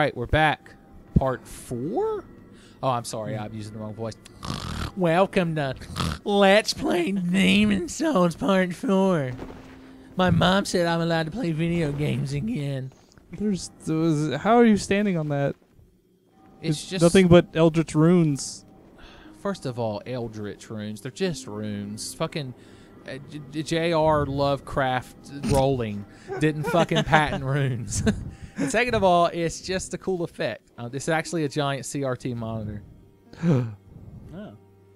Right, we're back. Part four? Oh, I'm sorry. I'm using the wrong voice. Welcome to Let's Play Demon Souls Part 4. My mom said I'm allowed to play video games again. There's, there was, how are you standing on that? It's just nothing but Eldritch runes. First of all, Eldritch runes. They're just runes. Fucking uh, J.R. Lovecraft Rowling didn't fucking patent runes. and second of all, it's just a cool effect. Uh, this is actually a giant CRT monitor. Oh.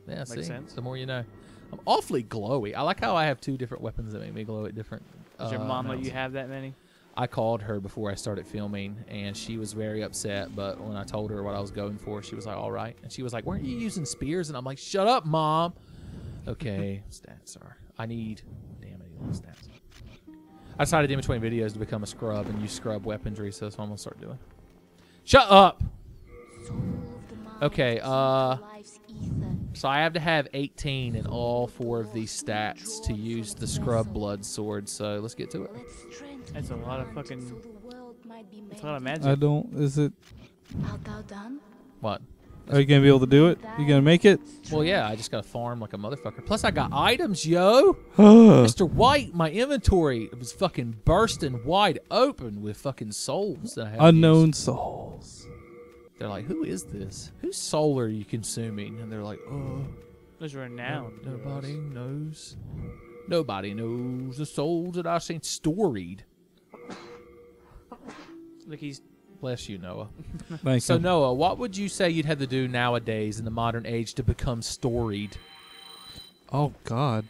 Yeah, Makes see? sense. The more you know. I'm awfully glowy. I like how I have two different weapons that make me glow at different. Does your uh, mom let you have that many? I called her before I started filming, and she was very upset. But when I told her what I was going for, she was like, "All right." And she was like, "Weren't you using spears?" And I'm like, "Shut up, mom." Okay, stats are. I need. Damn it, stats. I decided in between videos to become a scrub and use scrub weaponry, so that's what I'm gonna start doing. Shut up. Okay, uh, So I have to have 18 in all four of these stats to use the scrub blood sword. So let's get to it. That's a lot of fucking. That's a lot of magic. I don't. Is it? Art thou done? What? Are you gonna be able to do it? You gonna make it? Well, yeah, I just got to farm like a motherfucker. Plus, I got items, yo. Mr. White, my inventory was fucking bursting wide open with fucking souls that I have. Unknown souls. They're like, who is this? Whose soul are you consuming? And they're like, oh, Those are renowned. no- nobody knows. Nobody knows the souls that I've seen storied. Look, he's Bless you, Noah. Thank So you. Noah, what would you say you'd have to do nowadays in the modern age to become storied? Oh God.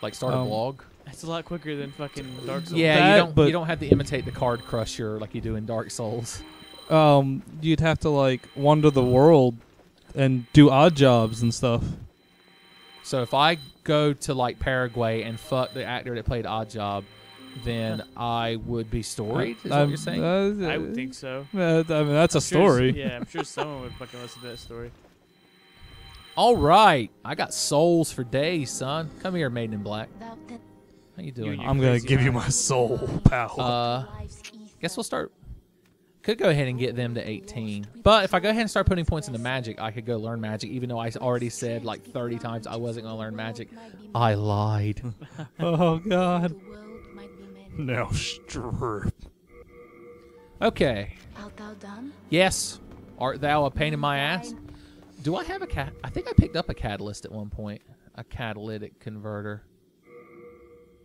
Like start Um, a blog? that's a lot quicker than fucking Dark Souls. Yeah, that, you don't but- you don't have to imitate the card crusher like you do in Dark Souls. Um, you'd have to like wander the world and do odd jobs and stuff. So if I go to like Paraguay and fuck the actor that played Odd Job, then I would be storied. Is that what I'm- you're saying? uh, I would think so. uh, I mean, that's a I'm sure story. yeah, I'm sure someone would fucking listen to that story. All right, I got souls for days, son. Come here, Maiden in Black. How you You doing? and I'm gonna crazy give you my soul, pal. Uh, life's guess we'll start. Could go ahead and get them to 18. But if I go ahead and start putting points into magic, I could go learn magic, even though I already said like 30 times I wasn't going to learn magic. I lied. oh God. Now strip. Okay. Art thou done? Yes. Art thou a pain in my ass? Do I have a cat? I think I picked up a catalyst at one point. A catalytic converter.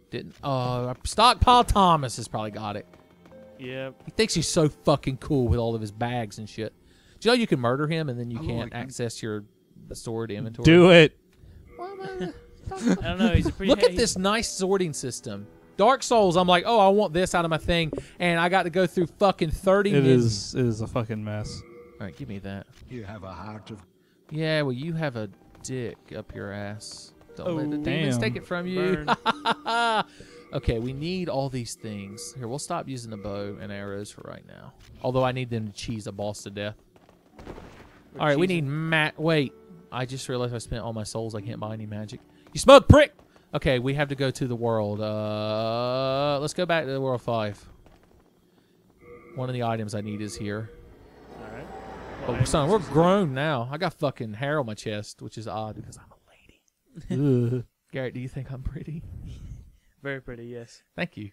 Didn't. Uh, Stockpile Thomas has probably got it. Yep. He thinks he's so fucking cool with all of his bags and shit. Do you know you can murder him and then you can't access your sword inventory? Do it. I don't know. He's a pretty. Look at this nice sorting system. Dark Souls, I'm like, oh, I want this out of my thing, and I got to go through fucking 30 It menus. is. It is a fucking mess. All right, give me that. You have a heart of Yeah, well, you have a dick up your ass. Don't let the Oh, demons damn. take it from you. Okay, we need all these things. Here, we'll stop using the bow and arrows for right now. Although I need them to cheese a boss to death. We're all right, we need mat. Wait, I just realized I spent all my souls. I can't buy any magic. You smug prick. Okay, we have to go to the world. Uh, let's go back to the world five. One of the items I need is here. All right. Oh, son, we're grown now. I got fucking hair on my chest, which is odd because I'm a lady. Garrett, do you think I'm pretty? Very pretty. Yes. Thank you.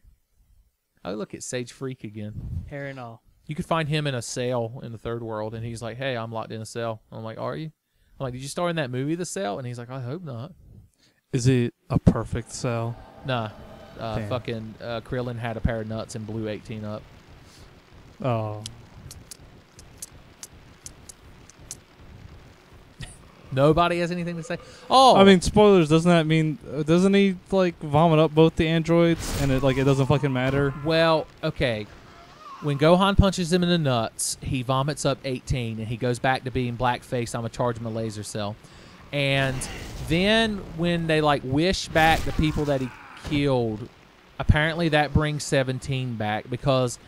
Oh, look at Sage Freke again. Hair and all. You could find him in a cell in the third world, and he's like, "Hey, I'm locked in a cell." I'm like, "Are you?" I'm like, "Did you star in that movie, The Cell?" And he's like, "I hope not." Is it a perfect cell? Nah, uh, fucking uh, Krillin had a pair of nuts and blew 18 up. Oh. Nobody has anything to say. Oh, I mean, spoilers. Doesn't that mean? Uh, doesn't he like vomit up both the androids, and it like it doesn't fucking matter? Well, okay. When Gohan punches him in the nuts, he vomits up 18 and he goes back to being blackface. I'm gonna charge him a laser cell. And then when they like wish back the people that he killed, apparently that brings 17 back because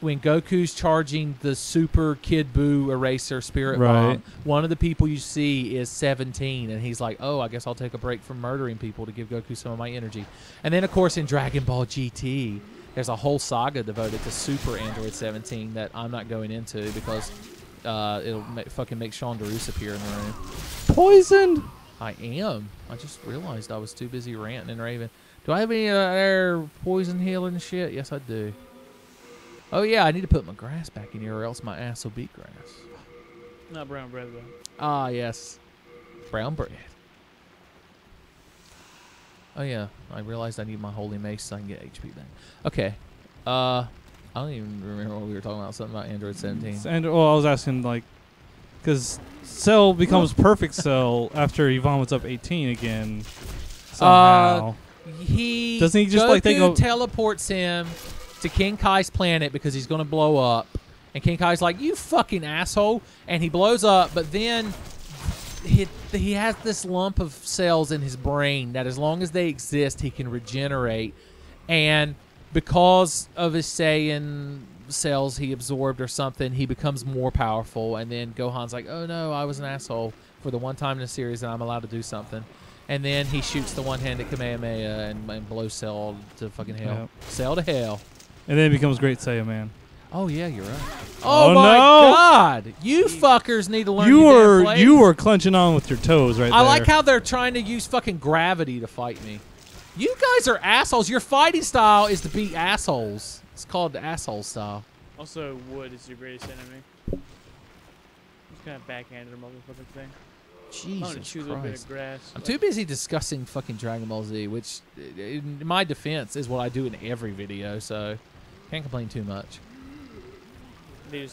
when Goku's charging the Super Kid Buu Eraser Spirit Right. Bomb, one of the people you see is 17, and he's like, "Oh, I guess I'll take a break from murdering people to give Goku some of my energy." And then, of course, in Dragon Ball GT, there's a whole saga devoted to Super Android 17 that I'm not going into because uh, it'll ma- fucking make Sean DeRoos appear in the room. Poisoned. I am. I just realized I was too busy ranting and raving. Do I have any uh, air poison healing shit? Yes, I do. Oh yeah, I need to put my grass back in here, or else my ass will be grass. Not brown bread though. Ah, yes, brown bread. Oh yeah, I realized I need my holy mace so I can get HP back. Okay, uh, I don't even remember what we were talking about. Something about Android 17. And well, I was asking like, because Cell becomes perfect Cell after he vomits up 18 again. Uh, somehow. He Doesn't he just, Goku like, they go teleports him to King Kai's planet because he's gonna blow up, and King Kai's like, "You fucking asshole!" and he blows up. But then he he has this lump of cells in his brain that, as long as they exist, he can regenerate, and because of his Saiyan cells he absorbed or something, he becomes more powerful. And then Gohan's like, "Oh no, I was an asshole for the one time in the series that I'm allowed to do something." And then he shoots the one-handed Kamehameha and, and blows Cell to fucking hell. Yep. Cell to hell. and then he becomes Great Saiyan Man. Oh yeah, you're right. Oh, Oh, my no. God! You fuckers need to learn. You were you were clenching on with your toes right I there. like how they're trying to use fucking gravity to fight me. You guys are assholes. Your fighting style is to be assholes. It's called the asshole style. Also, wood is your greatest enemy. Just kind of backhanded a motherfucking thing. I'm gonna Jesus bit Christ. grass. I'm like- too busy discussing fucking Dragon Ball Z, which, in my defense, is what I do in every video. So, can't complain too much.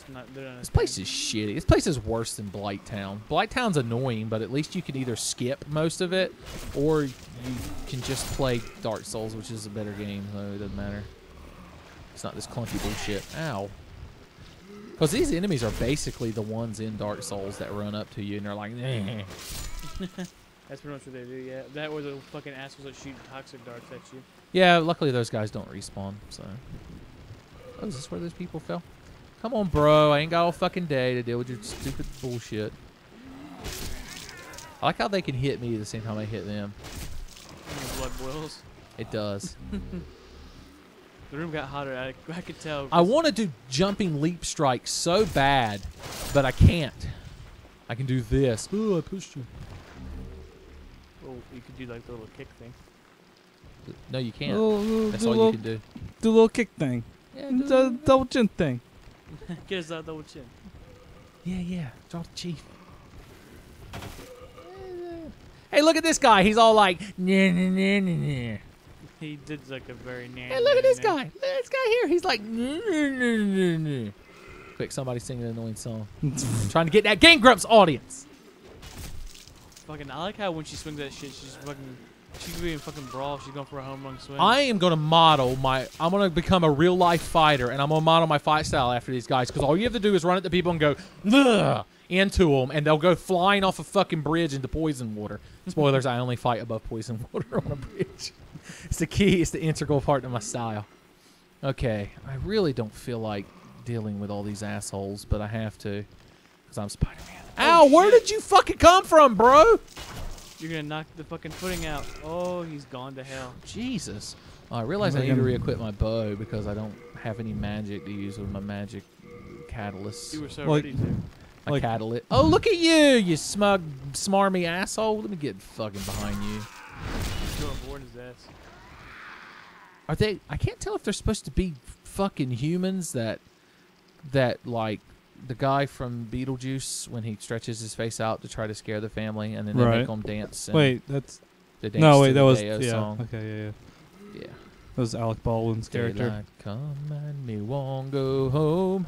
Not. Not. This place is shitty. This place is worse than Blight Town. Blight Town's annoying, but at least you can either skip most of it, or you can just play Dark Souls, which is a better game, so it doesn't matter. It's not this clunky bullshit. Ow. Because these enemies are basically the ones in Dark Souls that run up to you and they're like, "Eh." That's pretty much what they do. Yeah. That or the fucking assholes that shoot toxic darts at you. yeah. Luckily, those guys don't respawn. So, oh, is this where those people fell? Come on, bro. I ain't got all fucking day to deal with your stupid bullshit. I like how they can hit me at the same time I hit them. Blood boils. It does. The room got hotter. I, I could tell. I want to do jumping leap strike so bad, but I can't. I can do this. Ooh, I pushed you. Oh, you could do like the little kick thing. No, you can't. Oh, oh, little- little- That's all a you can do. do a little kick thing. Yeah, Do do- a double chin thing. Get us that double chin. yeah, yeah. Drop the chief. Hey, look at this guy. He's all like, nah, nah, nah, nah, nah. He did like a very nasty. Hey, look at this guy. Look at this guy here. He's like, quick, somebody sing an annoying song. trying to get that Game Grumps audience. Fucking, I like how when she swings that shit, she's fucking. She could be in fucking brawl. She's going for a home run swing. I am going to model my. I'm going to become a real life fighter, and I'm going to model my fight style after these guys. Because all you have to do is run at the people and go "Ugh," into them, and they'll go flying off a fucking bridge into poison water. Spoilers: I only fight above poison water on a bridge. It's the key. It's the integral part of my style. Okay, I really don't feel like dealing with all these assholes, but I have to, because I'm Spider-Man. Oh, Ow! where did you fucking come from, bro? You're gonna knock the fucking footing out. Oh, he's gone to hell. Jesus. Oh, I realize I need to gonna- re-equip my bow because I don't have any magic to use with my magic catalyst. You were so Like- ready to. My like- catalyst. Oh, look at you, you smug, smarmy asshole. Let me get fucking behind you. Throw a board in his ass. Are they? I can't tell if they're supposed to be fucking humans that, that like the guy from Beetlejuice when he stretches his face out to try to scare the family and then they Right. make them dance. And Wait, that's they dance no to wait. That the was Day-O yeah. song. Okay, yeah, yeah. Yeah. That was Alec Baldwin's character. Daylight come and me won't go home.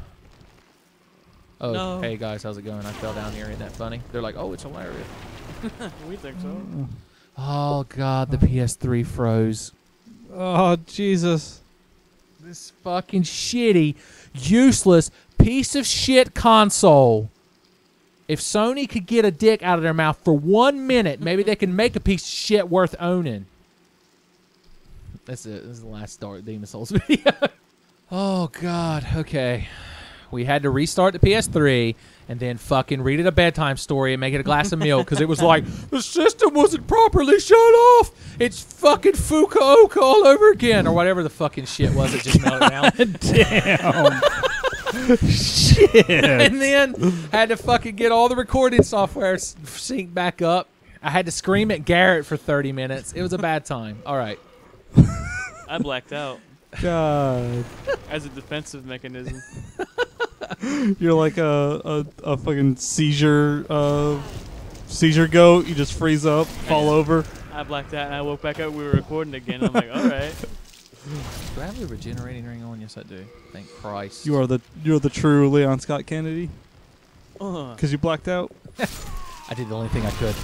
Oh, No. hey guys, how's it going? I fell down here. Isn't that funny? They're like, oh, it's hilarious. we think so. Mm. Oh god, the PS3 froze. Oh Jesus! This fucking shitty, useless piece of shit console. If Sony could get a dick out of their mouth for one minute, maybe they can make a piece of shit worth owning. That's it. This is the last Dark Demon Souls video. oh god. Okay. We had to restart the PS3 and then fucking read it a bedtime story and make it a glass of milk because it was like the system wasn't properly shut off. It's fucking Fukuoka all over again, or whatever the fucking shit was. It just melted down. Damn. Shit. and then I had to fucking get all the recording software synced back up. I had to scream at Garrett for 30 minutes. It was a bad time. All right. I blacked out God. as a defensive mechanism. You're like a, a, a fucking seizure uh, seizure goat. You just freeze up, fall over. I blacked out and I woke back up. We were recording again. I'm like, all right. Do I have the regenerating ring on? Yes, I do. Thank Christ. You are the you're the true Leon Scott Kennedy Uh, because you blacked out. I did the only thing I could.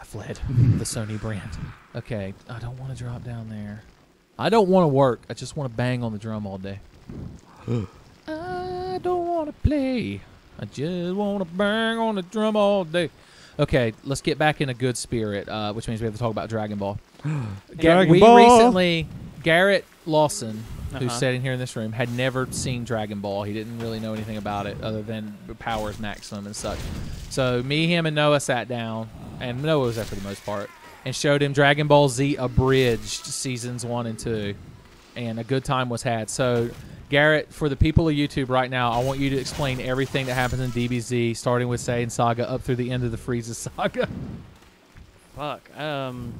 I fled the Sony brand. Okay, I don't want to drop down there. I don't want to work. I just want to bang on the drum all day. I don't want to play. I just want to bang on the drum all day. Okay, let's get back in a good spirit, uh, which means we have to talk about Dragon Ball. Dragon we Ball. recently, Garrett Lawson, who's Uh-huh. sitting here in this room, had never seen Dragon Ball. He didn't really know anything about it other than Powers Maximum and such. So me, him, and Noah sat down, and Noah was there for the most part, and showed him Dragon Ball Z abridged seasons one and two, and a good time was had. So. Garrett, for the people of YouTube right now, I want you to explain everything that happens in DBZ, starting with Saiyan Saga up through the end of the Frieza saga. fuck. Um,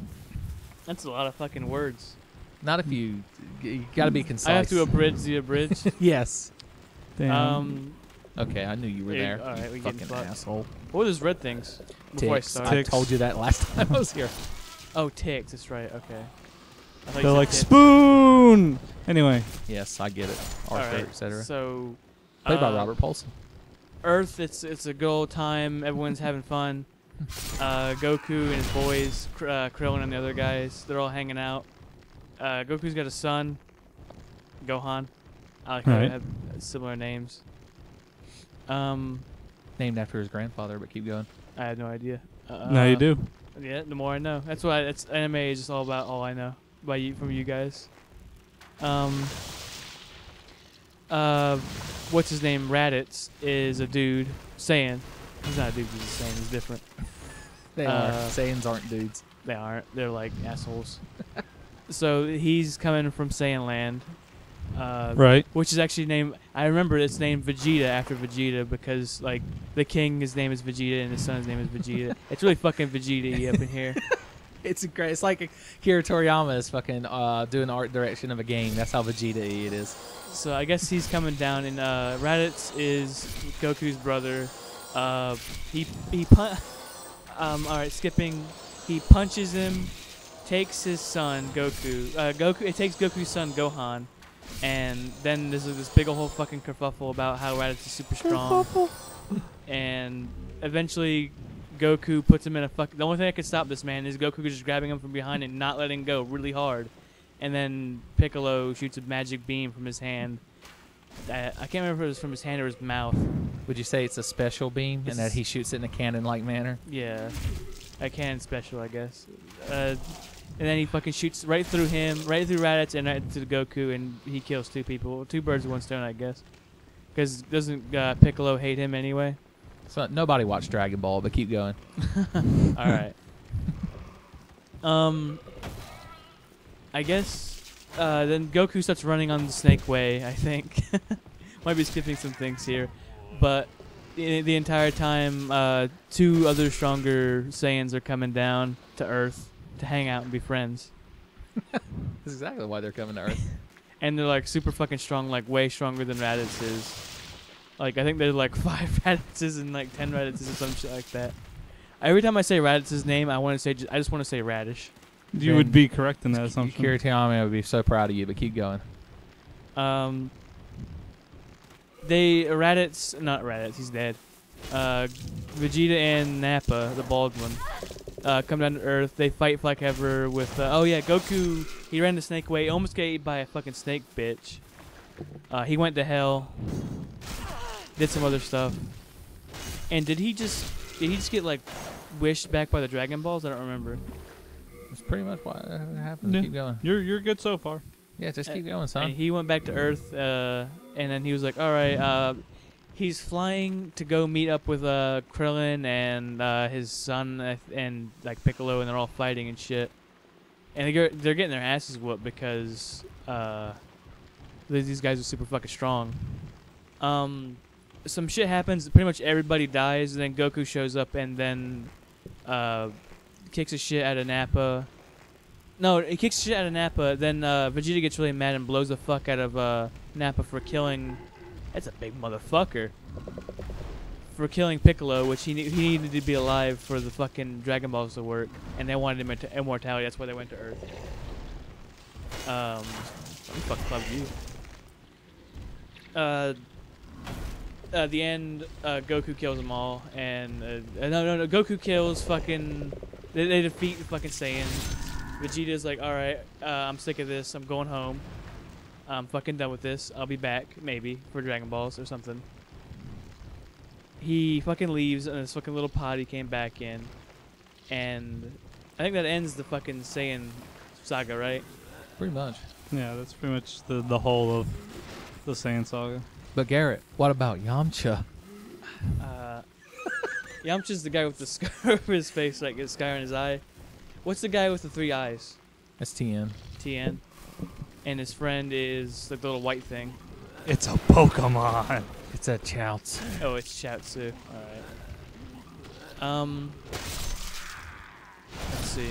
that's a lot of fucking words. Not if you, you got to be concise. I have to abridge the abridge. yes. Damn. um, Okay, I knew you were Yeah, there. all right, we you getting fucking fucked. asshole. what are those red things? Before Ticks. I I, told you that last time I was here. Oh, ticks. That's right. Okay. I thought you They're like ticks. spoon. Anyway, Yes, I get it. Arthur, right, etc. So, Played by uh, Robert Paulson. Earth, it's it's a good old time. Everyone's having fun. Uh, Goku and his boys, Kr- uh, Krillin and the other guys, they're all hanging out. Uh, Goku's got a son, Gohan. I like how they Right. have similar names. Um, Named after his grandfather, but keep going. I had no idea. Uh, now you do. Yeah, the more I know. That's why it's anime is just all about all I know by you from you guys. Um. Uh, what's his name? Raditz is a dude. Saiyan. He's not a dude. He's a Saiyan. He's different. They Uh, are. Saiyans aren't dudes. They aren't. They're like assholes. so he's coming from Saiyan Land. Uh, Right. Which is actually named. I remember it's named Vegeta after Vegeta because like the king, his name is Vegeta, and his son's name is Vegeta. it's really fucking Vegeta up in here. It's a great. It's like Akira Toriyama is fucking uh, doing art direction of a game. That's how Vegeta it is. So I guess he's coming down, and uh, Raditz is Goku's brother. Uh, he he pun- um all right, skipping. He punches him, takes his son Goku. Uh, Goku. It takes Goku's son Gohan, and then there's this big old fucking kerfuffle about how Raditz is super strong, and eventually. Goku puts him in a fuck. The only thing that could stop this man is Goku just grabbing him from behind and not letting go really hard and then Piccolo shoots a magic beam from his hand. Uh, I can't remember if it was from his hand or his mouth. Would you say it's a special beam and that he shoots it in a cannon-like manner? Yeah, a cannon special, I guess. Uh, and then he fucking shoots right through him, right through Raditz, and right to Goku, and he kills two people. Two birds with one stone, I guess. Because doesn't uh, Piccolo hate him anyway? So nobody watched Dragon Ball, but keep going. All right. Um, I guess uh, then Goku starts running on the Snake Way. I think might be skipping some things here, but the, the entire time, uh, two other stronger Saiyans are coming down to Earth to hang out and be friends, That's exactly why they're coming to Earth. and they're like super fucking strong, like way stronger than Raditz is. Like I think there's like five Raditzes and like ten Raditzes or some shit like that. Every time I say Raditz's name, I want to say ju- I just want to say Radish. You would be correct in that assumption. Toriyama would be so proud of you, but keep going. Um, they Raditz, not Raditz, he's dead. Uh, Vegeta and Nappa, the bald one, uh, come down to Earth. They fight like ever with. Uh, oh yeah, Goku. He ran the snake way. Almost got eaten by a fucking snake bitch. Uh, he went to hell. Did some other stuff. And did he just? Did he just get like wished back by the Dragon Balls? I don't remember. That's pretty much what happened. Yeah. Keep going. You're you're good so far. Yeah, just keep going, And son. he went back to Earth, uh, and then he was like, "All right, uh, he's flying to go meet up with uh, Krillin and uh, his son and like Piccolo, and they're all fighting and shit." and they go, they're getting their asses whooped because uh, these guys are super fucking strong. Um, some shit happens. Pretty much everybody dies. And then Goku shows up and then uh, kicks a shit out of Nappa. No, he kicks shit out of Nappa. Then uh, Vegeta gets really mad and blows the fuck out of uh, Nappa for killing. That's a big motherfucker. For killing Piccolo, which he he needed to be alive for the fucking Dragon Balls to work, and they wanted him into immortality. That's why they went to Earth. Um, I'm club you. Uh, at the end, uh, Goku kills them all, and uh, uh, no, no, no, Goku kills fucking. They, they defeat the fucking Saiyans. Vegeta's like, all right, uh, I'm sick of this. I'm going home. I'm fucking done with this. I'll be back maybe for Dragon Balls or something. He fucking leaves, and this fucking little pod he came back in, and I think that ends the fucking Saiyan saga, right? Pretty much. Yeah, that's pretty much the the whole of the Saiyan saga. But Garrett, what about Yamcha? Uh, Yamcha's the guy with the scar over his face, like a scar in his eye. What's the guy with the three eyes? That's TN. Tien. And his friend is like the little white thing. It's a Pokemon. It's a Chouts. Oh, it's Chaozu. Alright. Um. Let's see.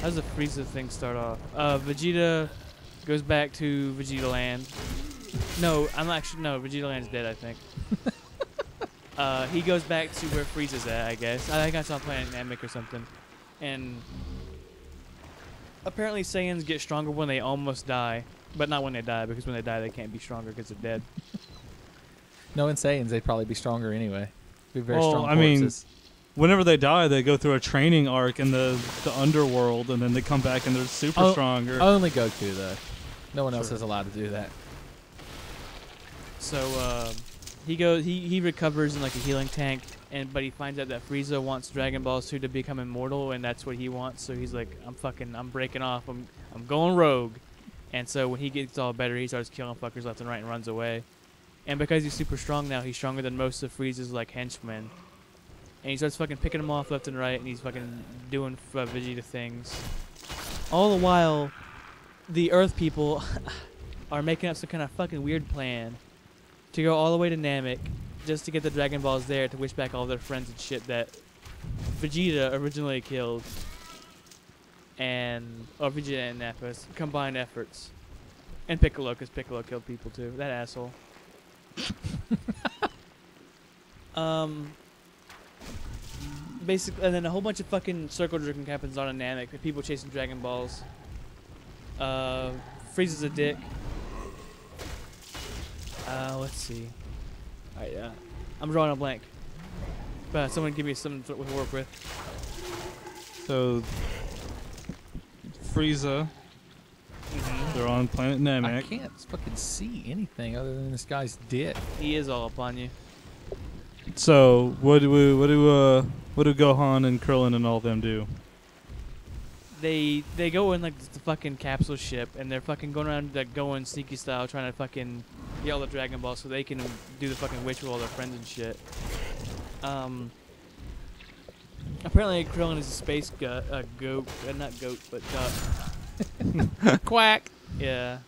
How does the Frieza thing start off? Uh, Vegeta goes back to Vegeta Land. No, I'm actually no. Vegeta Land's dead, I think. uh, he goes back to where Frieza's at, I guess. I think I saw Planet Namek or something. And apparently Saiyans get stronger when they almost die, but not when they die because when they die they can't be stronger because they're dead. No in Saiyans, they'd probably be stronger anyway. Be very Well, strong I mean. Whenever they die, they go through a training arc in the the underworld, and then they come back and they're super Oh, stronger. Only Goku though. No one else is allowed to do that. So um, he goes, he, he recovers in like a healing tank, and but he finds out that Frieza wants Dragon Ball 2 to become immortal, and that's what he wants. So he's like, I'm fucking, I'm breaking off, I'm I'm going rogue. And so when he gets all better, he starts killing fuckers left and right and runs away. And because he's super strong now, he's stronger than most of Frieza's like henchmen. And he starts fucking picking them off left and right, and he's fucking doing uh, Vegeta things. All the while, the Earth people are making up some kind of fucking weird plan to go all the way to Namek just to get the Dragon Balls there to wish back all their friends and shit that Vegeta originally killed. And or Vegeta and Nappa's combined efforts, and Piccolo, because Piccolo killed people too. That asshole. um. Basically, and then a whole bunch of fucking circle jerking happens on a Namek with people chasing Dragon Balls. Uh, Frieza's a dick. Uh, let's see. Alright, uh, I'm drawing a blank. But someone give me something to to work with. So Frieza, they're on planet Namek. I can't fucking see anything other than this guy's dick. He is all upon you. So what do we, what do uh what do Gohan and Krillin and all them do? They they go in like the fucking capsule ship and they're fucking going around like going sneaky style trying to fucking get all the Dragon Ball so they can do the fucking wish with all their friends and shit. Um. Apparently, Krillin is a space gut, a goat, uh, not goat, but duck. Quack. Yeah.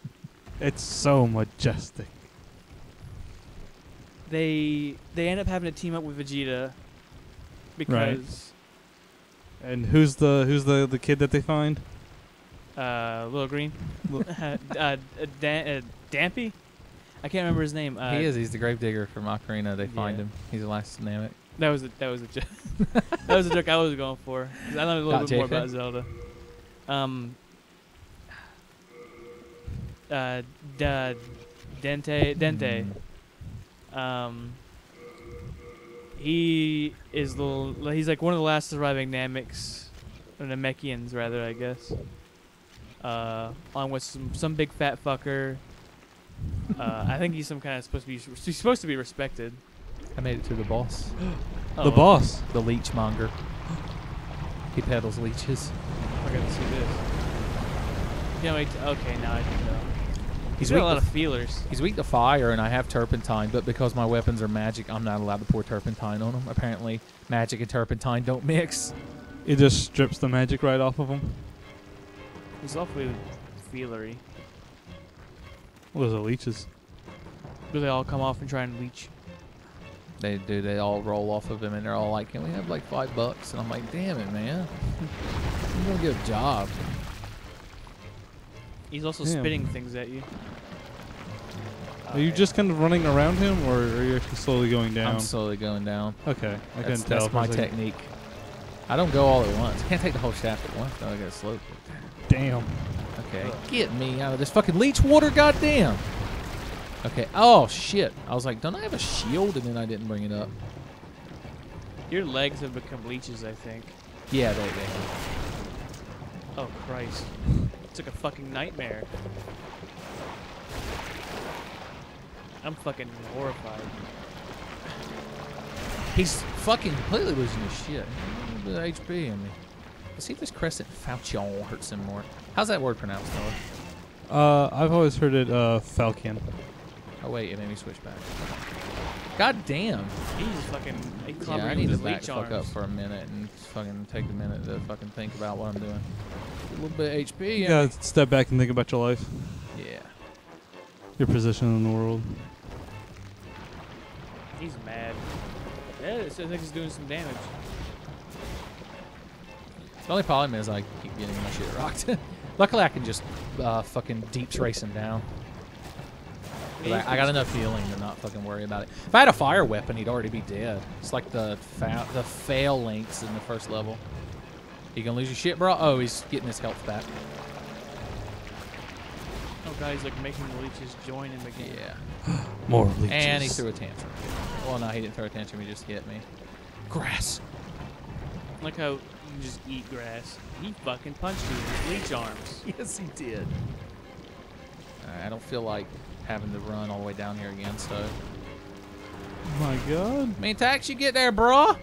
It's so majestic. They they end up having to team up with Vegeta because And who's the who's the the kid that they find? uh, Little Green, Lil- uh, uh, Dan- uh, Dampy, I can't remember his name. Uh, he is. He's the gravedigger from Ocarina. They find yeah. him. He's the last Namek. That was a, that was a joke. that was a joke I was going for. I know a little Not bit more about Zelda. Um. Uh, da, Dende, Dende. Mm. Um. He is the he's like one of the last surviving Nameks, or Namekians rather, I guess. Uh, along with some some big fat fucker. Uh, I think he's some kind of supposed to be he's supposed to be respected. I made it to the boss. Oh, the boss. The leech monger. He peddles leeches. I got to see this. Can't wait. To, okay, now I can know. He's He's got a lot of feelers. He's weak to fire, and I have turpentine, but because my weapons are magic, I'm not allowed to pour turpentine on him. Apparently, magic and turpentine don't mix. It just strips the magic right off of him. He's awfully feelery. What are it, leeches? Do they all come off and try and leech? They do. They all roll off of him, and they're all like, "Can we have like five bucks?" And I'm like, "Damn it, man! I'm gonna get a job." He's also Damn. spitting things at you. Are you just kind of running around him, or are you actually slowly going down? I'm slowly going down. okay, I That's, couldn't tell. that's my second. technique. I don't go all at once. I can't take the whole shaft at once. though. I gotta slow. Damn. Okay, get me out of this fucking leech water, goddamn. Okay. Oh shit! I was like, don't I have a shield? And then I didn't bring it up. Your legs have become leeches, I think. Yeah, they they. Oh Christ! It's like a fucking nightmare. I'm fucking horrified. He's fucking completely losing his shit. A little bit of HP in me. Let's see if this crescent falchion hurts him more. How's that word pronounced, Noah? Uh, I've always heard it uh, Falcon. Oh wait, it made me switch back. God damn. He's fucking. He Yeah, I need to back leech the fuck up for a minute and fucking take a minute to fucking think about what I'm doing. A little bit of HP. You in gotta step back and think about your life. Yeah. your position in the world. He's mad. Yeah, it sounds like he's doing some damage. The only problem is I keep getting my shit rocked. Luckily, I can just uh, fucking deep trace him down. I, I got enough healing to not fucking worry about it. If I had a fire weapon, he'd already be dead. It's like the fa- the Phalanx in the first level. You gonna lose your shit, bro? Oh, he's getting his health back. Oh god, he's like making the leeches join him again. Yeah. More leeches. And he threw a tantrum. Well, no, he didn't throw a tantrum. He just hit me. Grass. Like how you just eat grass. He fucking punched you with his leech arms. Yes, he did. I don't feel like having to run all the way down here again, so. My God. I mean, tax, you get there, bro.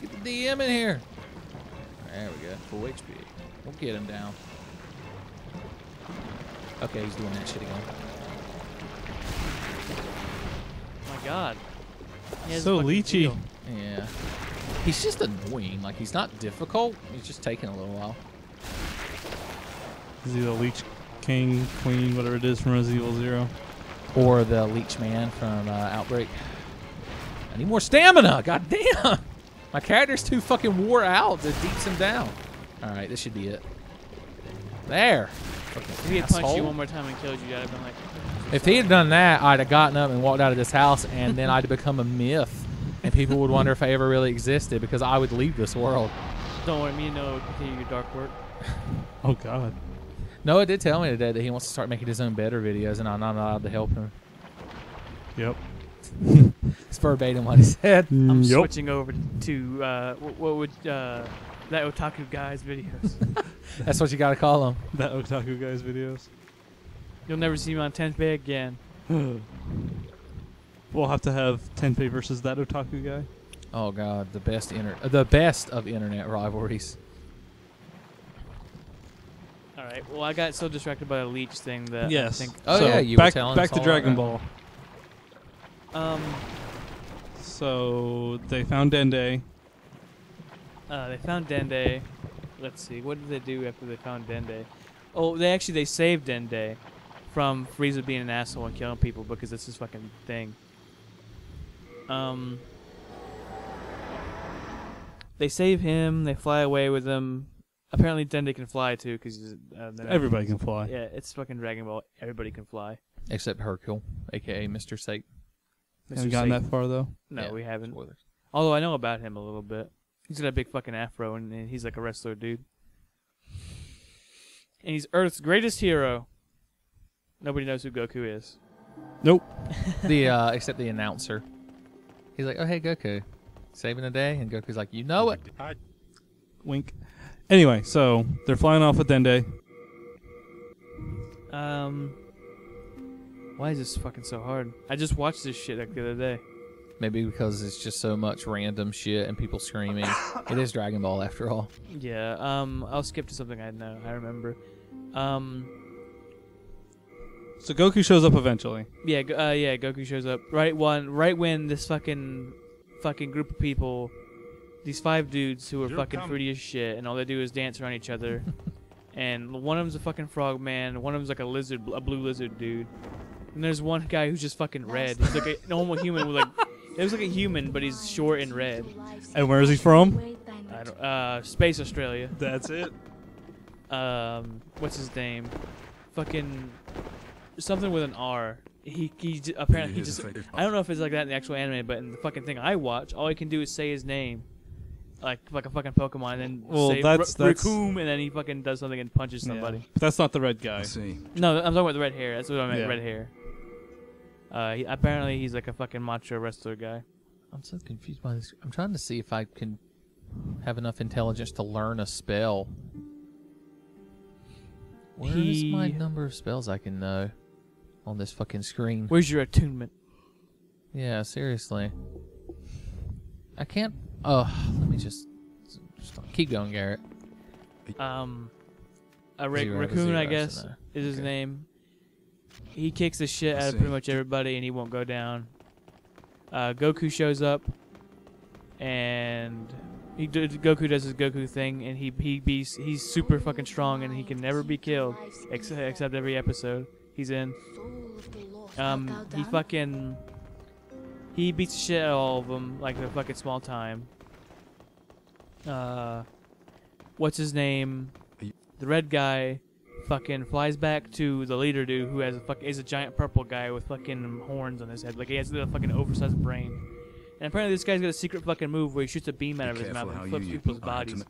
Get the DM in here. There we go. Full HP. We'll get him down. Okay, he's doing that shit again. My god. He has So leechy. feel. Yeah. He's just annoying. Like, he's not difficult. He's just taking a little while. Is he the leech king, queen, whatever it is from Resident Evil Zero? Or the Leech Man from uh, Outbreak. I need more stamina. God damn. My character's too fucking wore out to deeps him down. All right, this should be it. There. If he had punched you one more time and killed you, I'd have been like, If he had done that, I'd have gotten up and walked out of this house, and then I'd have become a myth, and people would wonder if I ever really existed because I would leave this world. don't want me to know continue your dark work. Oh God. Noah did tell me today that he wants to start making his own better videos, and I'm not allowed to help him. Yep. It's verbatim what he said. I'm yep. switching over to uh, what would uh, that otaku guy's videos. That's what you got to call them. That Otaku guy's videos. You'll never see me on Tenfey again. We'll have to have Tenfey versus that Otaku guy. Oh God, the best inter- uh, the best of internet rivalries. All right. Well, I got so distracted by the leech thing that yes. I think Oh, so yeah, you were back, telling back us to Dragon Ball. um So they found Dende. uh, they found Dende. Let's see. What did they do after they found Dende? Oh, they actually they saved Dende from Frieza being an asshole and killing people because it's his fucking thing. Um. They save him. They fly away with him. Apparently, Dende can fly too because uh, Everybody can fly. Yeah, it's fucking Dragon Ball. Everybody can fly. Except Hercule, aka Mr. Satan. Haven't Mr. gotten Satan. that far though. No, Yeah, we haven't. Spoilers. Although I know about him a little bit. He's got a big fucking afro and, and he's like a wrestler dude. And he's Earth's greatest hero. Nobody knows who Goku is. Nope. the uh, except the announcer. He's like, "Oh hey Goku, saving the day," and Goku's like, "You know it." Wink. Anyway, so they're flying off with Dende. Um Why is this fucking so hard? I just watched this shit like the other day. Maybe because it's just so much random shit and people screaming. it is Dragon Ball after all. Yeah, um I'll skip to something I know I remember. Um So Goku shows up eventually. Yeah, Go- uh, yeah. Goku shows up right one, right when this fucking, fucking group of people, these five dudes who are You're fucking coming. fruity as shit, and all they do is dance around each other, and one of them's a fucking frog man, one of them's like a lizard, a blue lizard dude, and there's one guy who's just fucking red. He's like a normal human with like, it was like a human, but he's short and red. And where is he from? I don't, uh, Space Australia. That's it. Um, what's his name? Fucking something with an R. He he apparently he just. I don't know if it's like that in the actual anime, but in the fucking thing I watch, all he can do is say his name, like like a fucking Pokemon, and then Well, say that's- Ra- that's- Recoome, and then he fucking does something and punches Yeah. somebody. But that's not the red guy. I see. No, I'm talking about the red hair. That's what I meant. Yeah. Red hair. Uh, he, apparently he's like a fucking macho wrestler guy. I'm so confused by this. I'm trying to see if I can have enough intelligence to learn a spell. Where's my number of spells I can know on this fucking screen? Where's your attunement? Yeah, seriously. I can't. Oh, let me just, just keep going, Garrett. Um, a ra- Zero, raccoon, zero, I so guess, no. is his Okay. name. He kicks the shit I out of pretty much everybody, and he won't go down. Uh, Goku shows up, and he d- Goku does his Goku thing, and he he beats he's super fucking strong, and he can never be killed ex- except every episode he's in. Um, he fucking he beats the shit out of all of them like they're fucking small time. Uh, what's his name? The red guy fucking flies back to the leader dude who has a fuck is a giant purple guy with fucking horns on his head. Like he has a fucking oversized brain. And apparently this guy's got a secret fucking move where he shoots a beam out Be of his mouth and flips people's items. bodies.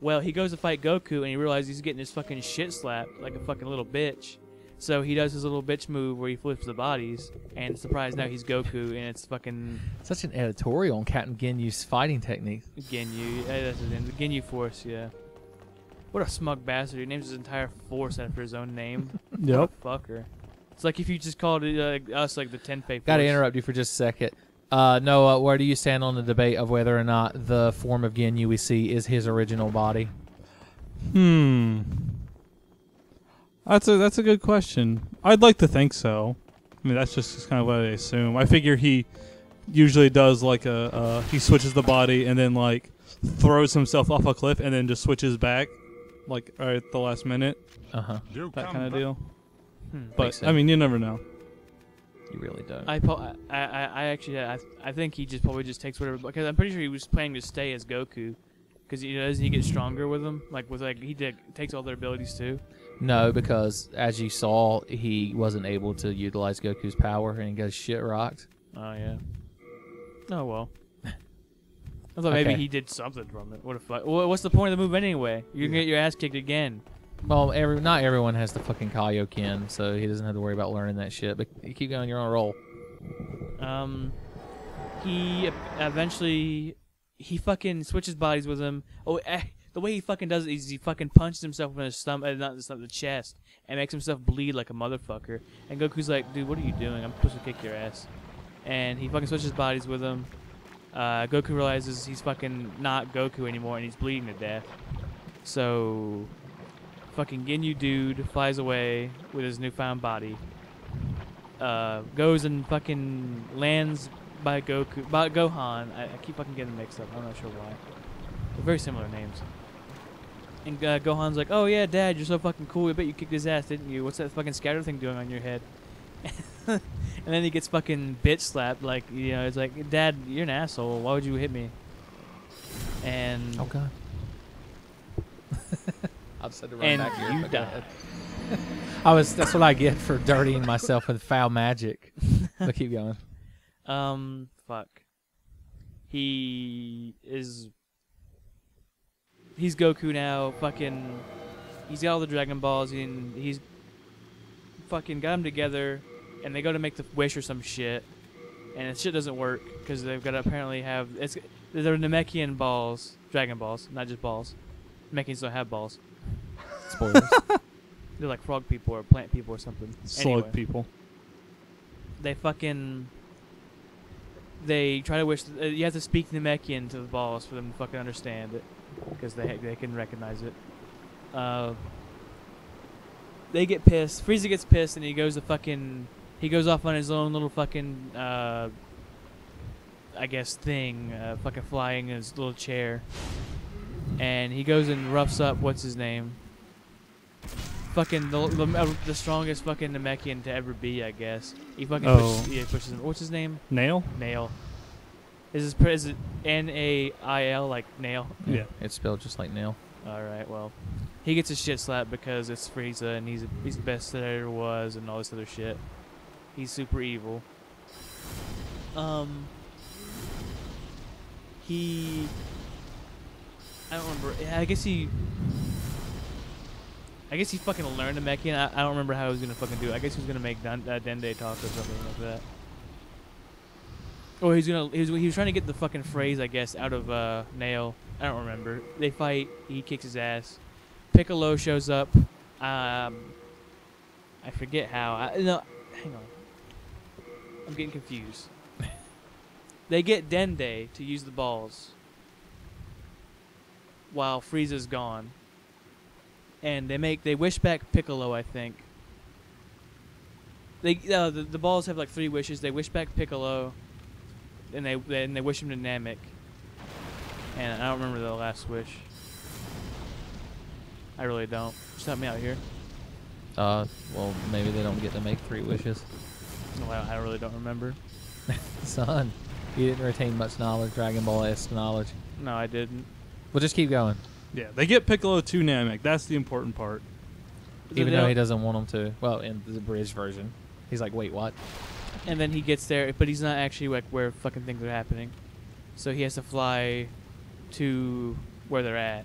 Well, he goes to fight Goku and he realizes he's getting his fucking shit slapped like a fucking little bitch. So he does his little bitch move where he flips the bodies, and surprise now he's Goku, and it's fucking Such an editorial on Captain Ginyu's fighting techniques. Ginyu. Uh, that's his name, the Ginyu Force, yeah. What a smug bastard! He names his entire force after his own name. Yep. Fucker. It's like if you just called it, uh, us like the Tenfey Force. Got to interrupt you for just a second. Uh, Noah, where do you stand on the debate of whether or not the form of Ginyu we see is his original body? Hmm. That's a that's a good question. I'd like to think so. I mean, that's just kind of what I assume. I figure he usually does like a uh, he switches the body and then like throws himself off a cliff and then just switches back, like right at the last minute, Uh huh. that kind of deal. Hmm. But I mean, you never know. You really don't. I, po- I, I, I actually, I, I think he just probably just takes whatever because I'm pretty sure he was planning to stay as Goku, because he doesn't he get stronger with them, like with like he did takes all their abilities too. No, because as you saw, he wasn't able to utilize Goku's power and he got shit rocked. Oh yeah. Oh well. I thought maybe Okay. he did something from it. What fuck? Wha- What's the point of the move anyway? You're gonna get your ass kicked again. Well, every not everyone has the fucking Kaioken, so he doesn't have to worry about learning that shit. But you keep going, you're on a roll. Um, he eventually he fucking switches bodies with him. Oh, eh, the way he fucking does it is he fucking punches himself in the stomach, uh, not the chest, and makes himself bleed like a motherfucker. And Goku's like, "Dude, what are you doing? I'm supposed to kick your ass." And he fucking switches bodies with him. Uh, Goku realizes he's fucking not Goku anymore, and he's bleeding to death. So, fucking Ginyu dude flies away with his newfound body uh, goes and fucking lands by Goku, by Gohan. I, I keep fucking getting mixed up. I'm not sure why. They're very similar names. And uh, Gohan's like, "Oh yeah, Dad, you're so fucking cool. I bet you kicked his ass, didn't you? What's that fucking scouter thing doing on your head?" and then he gets fucking bitch slapped. Like you know, it's like, "Dad, you're an asshole. Why would you hit me?" And Oh god. I just had to run And back here. you but died. I was. That's what I get for dirtying myself with foul magic. But keep going. Um, fuck. He is. He's Goku now. Fucking. He's got all the Dragon Balls and he's. Fucking got them together, and they go to make the wish or some shit, and the shit doesn't work because they've got to apparently have it's. They're Namekian balls, Dragon Balls, not just balls. Namekians don't have balls. Spoilers. They're like frog people or plant people or something. Slug Anyway. people. they fucking they try to wish uh, you have to speak Namekian to the balls for them to fucking understand it because they they can recognize it. Uh, they get pissed. Frieza gets pissed and he goes to fucking he goes off on his own little fucking uh, I guess thing, uh, fucking flying in his little chair, and he goes and roughs up what's his name. fucking the, the, uh, the strongest fucking Namekian to ever be, I guess. He fucking Oh. pushes, yeah, pushes him. What's his name? Nail? Nail. Is his pr- is it N A I L like nail? Yeah. It's spelled just like nail. All right, well, he gets his shit slapped because it's Frieza and he's he's the best that ever was and all this other shit. He's super evil. Um, he, I don't remember. yeah, I guess he, I guess he fucking learned Namekian. I, I don't remember how he was gonna fucking do it. I guess he was gonna make Dan, uh, Dende talk or something like that. Or he's gonna he was, he was trying to get the fucking phrase I guess out of uh, Nail. I don't remember. They fight. He kicks his ass. Piccolo shows up. Um, I forget how. I, no, hang on. I'm getting confused. they get Dende to use the balls while Frieza's gone, and they make they wish back Piccolo. I think. They uh, the the balls have like three wishes. They wish back Piccolo, and they and they wish him to Namek. And I don't remember the last wish. I really don't. Just help me out here. Uh, well, maybe they don't get to make three wishes. No, I, I really don't remember. Son, you didn't retain much knowledge, Dragon Ball esque knowledge. No, I didn't. We'll just keep going, Yeah, they get Piccolo to Namek. That's the important part. even though he doesn't want him to. Well, in the bridge version, he's like, "Wait, what?" And then he gets there, but he's not actually like where fucking things are happening. So he has to fly to where they're at.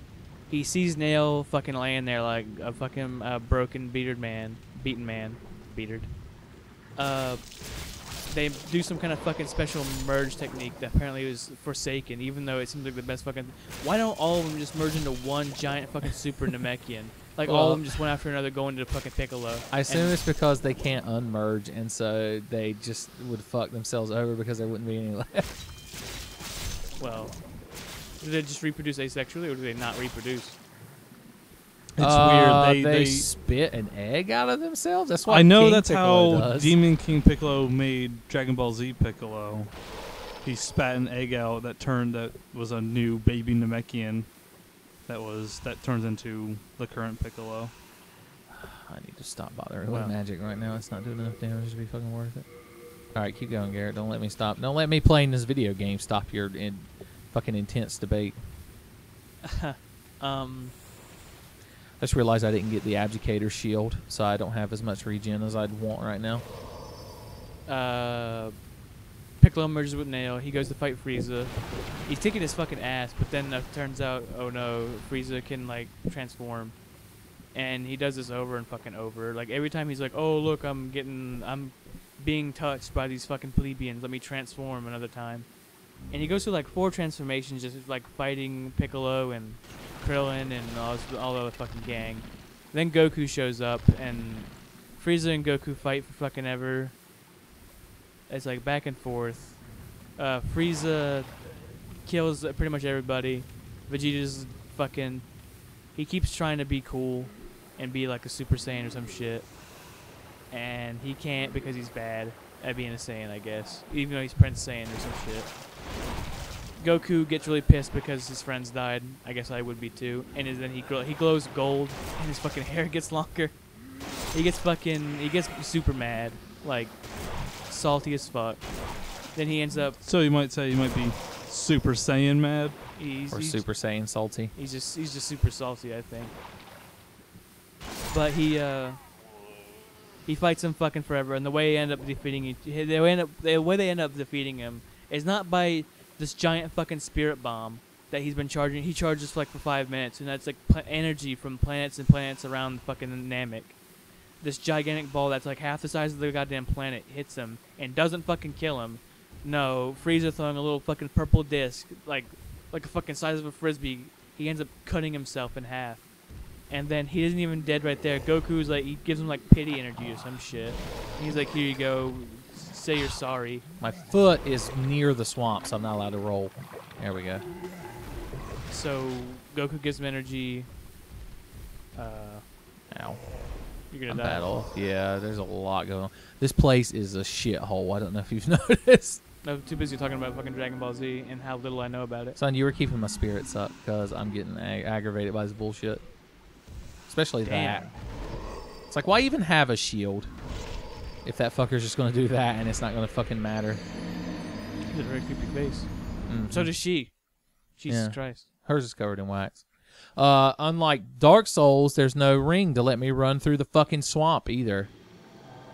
He sees Nail fucking laying there like a fucking uh, broken, beatered man, beaten man, beatered. Uh, they do some kind of fucking special merge technique that apparently was forsaken, even though it seems like the best fucking. Why don't all of them just merge into one giant fucking super Namekian? Like all of them just one after another going to the fucking Piccolo. I assume And- it's because they can't unmerge, and so they just would fuck themselves over because there wouldn't be any left. Well, do they just reproduce asexually, or do they not reproduce? It's Uh, weird. They, they, they, spit an egg out of themselves. That's why I know King that's Piccolo how does. Demon King Piccolo made Dragon Ball Z Piccolo. He spat an egg out that turned that was a new baby Namekian. That was that turns into the current Piccolo. I need to stop bothering Wow. with magic right now. It's not doing enough damage to be fucking worth it. All right, keep going, Garrett. Don't let me stop. Don't let me playing this video game stop your in, fucking intense debate. Um, I just realized I didn't get the adjudicator shield, so I don't have as much regen as I'd want right now. uh, Piccolo merges with Nail. He goes to fight Frieza. He's kicking his fucking ass, but then it turns out, oh no, Frieza can like transform, and he does this over and fucking over. Like every time he's like, oh look, I'm getting, I'm being touched by these fucking plebeians. Let me transform another time. And he goes through like four transformations, just like fighting Piccolo and Krillin and all, all the other fucking gang. Then Goku shows up and Frieza and Goku fight for fucking ever. It's like back and forth. Uh, Frieza kills pretty much everybody. Vegeta's fucking. He keeps trying to be cool and be like a Super Saiyan or some shit. And he can't because he's bad at being a Saiyan, I guess. Even though he's Prince Saiyan or some shit. Goku gets really pissed because his friends died. I guess I would be too. And then he he glows gold, and his fucking hair gets longer. He gets fucking he gets super mad, like salty as fuck. Then he ends up So you might say you might be Super Saiyan mad. he's, Or he's Super Saiyan salty. He's just he's just super salty, I think. But he uh he fights him fucking forever, and the way he end up defeating each, they end up the way they end up defeating him is not by this giant fucking spirit bomb that he's been charging. He charges like for five minutes, and that's like pla- energy from planets and planets around fucking Namek. This gigantic ball that's like half the size of the goddamn planet hits him and doesn't fucking kill him. No, Frieza throwing a little fucking purple disc, like like a fucking size of a frisbee. He ends up cutting himself in half, and then he isn't even dead right there. Goku's like he gives him like pity energy or some shit. And he's like, "Here you go, say you're sorry." My foot is near the swamp, so I'm not allowed to roll. There we go. So Goku gives him energy. Uh, Ow. You're gonna die. off. Yeah, there's a lot going on. This place is a shithole. I don't know if you've noticed. I'm too busy talking about fucking Dragon Ball Z and how little I know about it. Son, you were keeping my spirits up because I'm getting ag- aggravated by this bullshit. Especially Damn. that. It's like, why even have a shield if that fucker's just going to do that and it's not going to fucking matter? He's a very creepy face. Mhm. So does she. Jesus Yeah. Christ. Hers is covered in wax. Uh, unlike Dark Souls, there's no ring to let me run through the fucking swamp either.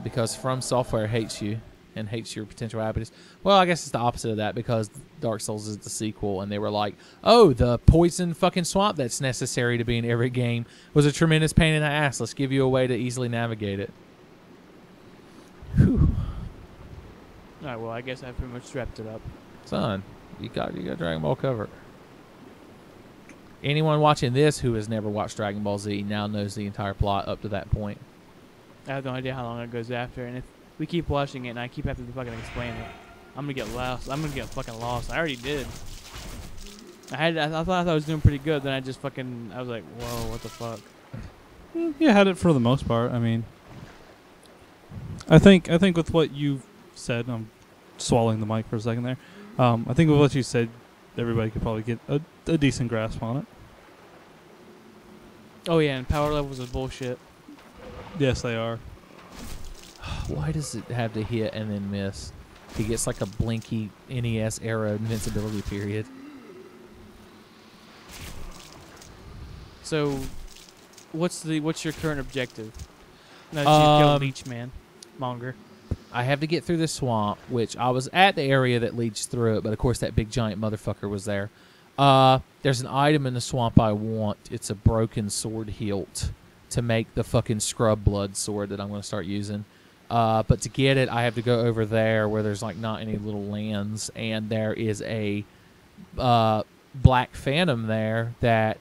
Because From Software hates you and hates your potential happiness. Well, I guess it's the opposite of that because Dark Souls is the sequel and they were like, oh, the poison fucking swamp that's necessary to be in every game was a tremendous pain in the ass. Let's give you a way to easily navigate it. Whew. Alright, well, I guess I pretty much wrapped it up. Son, you got you got Dragon Ball covered. Anyone watching this who has never watched Dragon Ball Z now knows the entire plot up to that point. I have no idea how long it goes after, and if we keep watching it and I keep having to fucking explain it, I'm gonna get lost. I'm gonna get fucking lost. I already did. I had. I, thought, I thought I was doing pretty good. Then I just fucking. I was like, whoa, what the fuck? Mm, You had it for the most part. I mean, I think I think with what you said, I'm swallowing the mic for a second there. Um, I think with what you said, everybody could probably get a, a decent grasp on it. Oh yeah, and power levels are bullshit. Yes, they are. Why does it have to hit and then miss? He gets like a blinky NES era invincibility period. So, what's the what's your current objective? Now that you've killed Um, Leech Man, Monger. I have to get through the swamp, which I was at the area that leads through it, but of course that big giant motherfucker was there. Uh, there's an item in the swamp I want. It's a broken sword hilt to make the fucking scrub blood sword that I'm going to start using. Uh, but to get it, I have to go over there where there's like not any little lands, and there is a uh, black phantom there that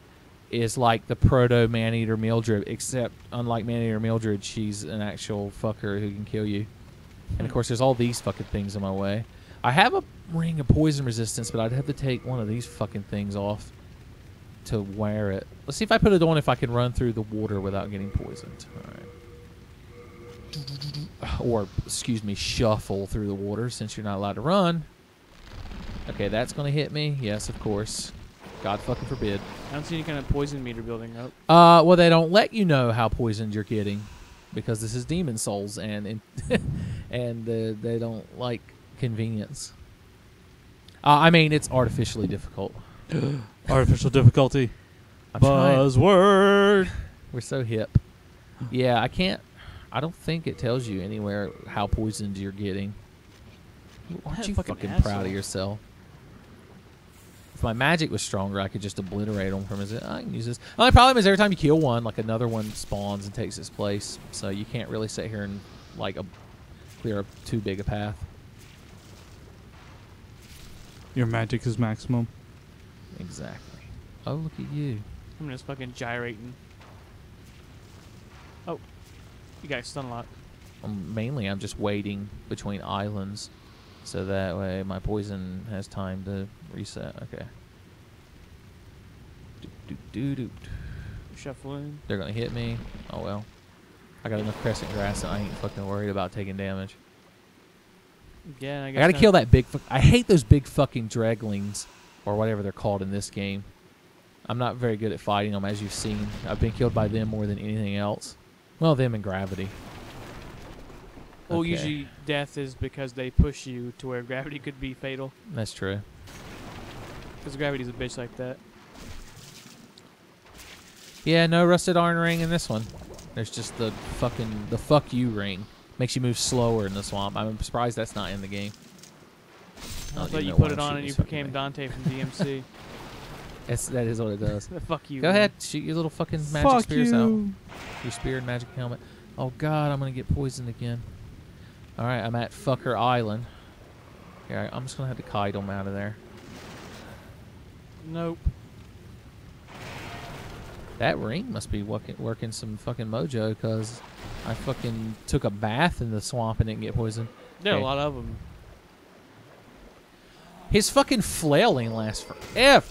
is like the proto man eater Mildred, except unlike man eater Mildred, she's an actual fucker who can kill you. And of course, there's all these fucking things in my way. I have a ring of poison resistance, but I'd have to take one of these fucking things off to wear it. Let's see if I put it on if I can run through the water without getting poisoned. All right. Or, excuse me, shuffle through the water since you're not allowed to run. Okay, that's going to hit me. Yes, of course. God fucking forbid. I don't see any kind of poison meter building up. Uh, well, they don't let you know how poisoned you're getting because this is Demon Souls, and and uh, they don't like convenience. Uh, I mean, it's artificially difficult. Artificial difficulty. I'm trying. Buzzword. We're so hip. Yeah, I can't. I don't think it tells you anywhere how poisoned you're getting. Aren't That you fucking fucking proud of yourself? If my magic was stronger, I could just obliterate them from his. I can use this. The only problem is every time you kill one, like another one spawns and takes its place. So you can't really sit here and like a, clear up too big a path. Your magic is maximum. Exactly. Oh, look at you. I'm just fucking gyrating. Oh, you got stun lock. Um, mainly, I'm just waiting between islands, so that way my poison has time to reset. Okay. Do, do, do, do. Shuffling. They're gonna hit me. Oh well. I got enough crescent grass, and I ain't fucking worried about taking damage. Yeah, I I gotta not- kill that big. Fu- I hate those big fucking draglings, or whatever they're called in this game. I'm not very good at fighting them, as you've seen. I've been killed by them more than anything else. Well, them and gravity. Well, Okay. usually death is because they push you to where gravity could be fatal. That's true. Because gravity's a bitch like that. Yeah, no rusted iron ring in this one. There's just the fucking the fuck you ring. Makes you move slower in the swamp. I'm surprised that's not in the game. I thought you put it on and you became. Dante from DMC. That's, that is what it does. Fuck you. Go man. ahead, shoot your little fucking magic Fuck spears you. out. Your spear and magic helmet. Oh god, I'm gonna get poisoned again. All right, I'm at Fucker Island. Yeah, I'm just gonna have to kite him out of there. Nope. That ring must be working, working some fucking mojo because I fucking took a bath in the swamp and didn't get poisoned. There are Okay. a lot of them. His fucking flailing lasts forever.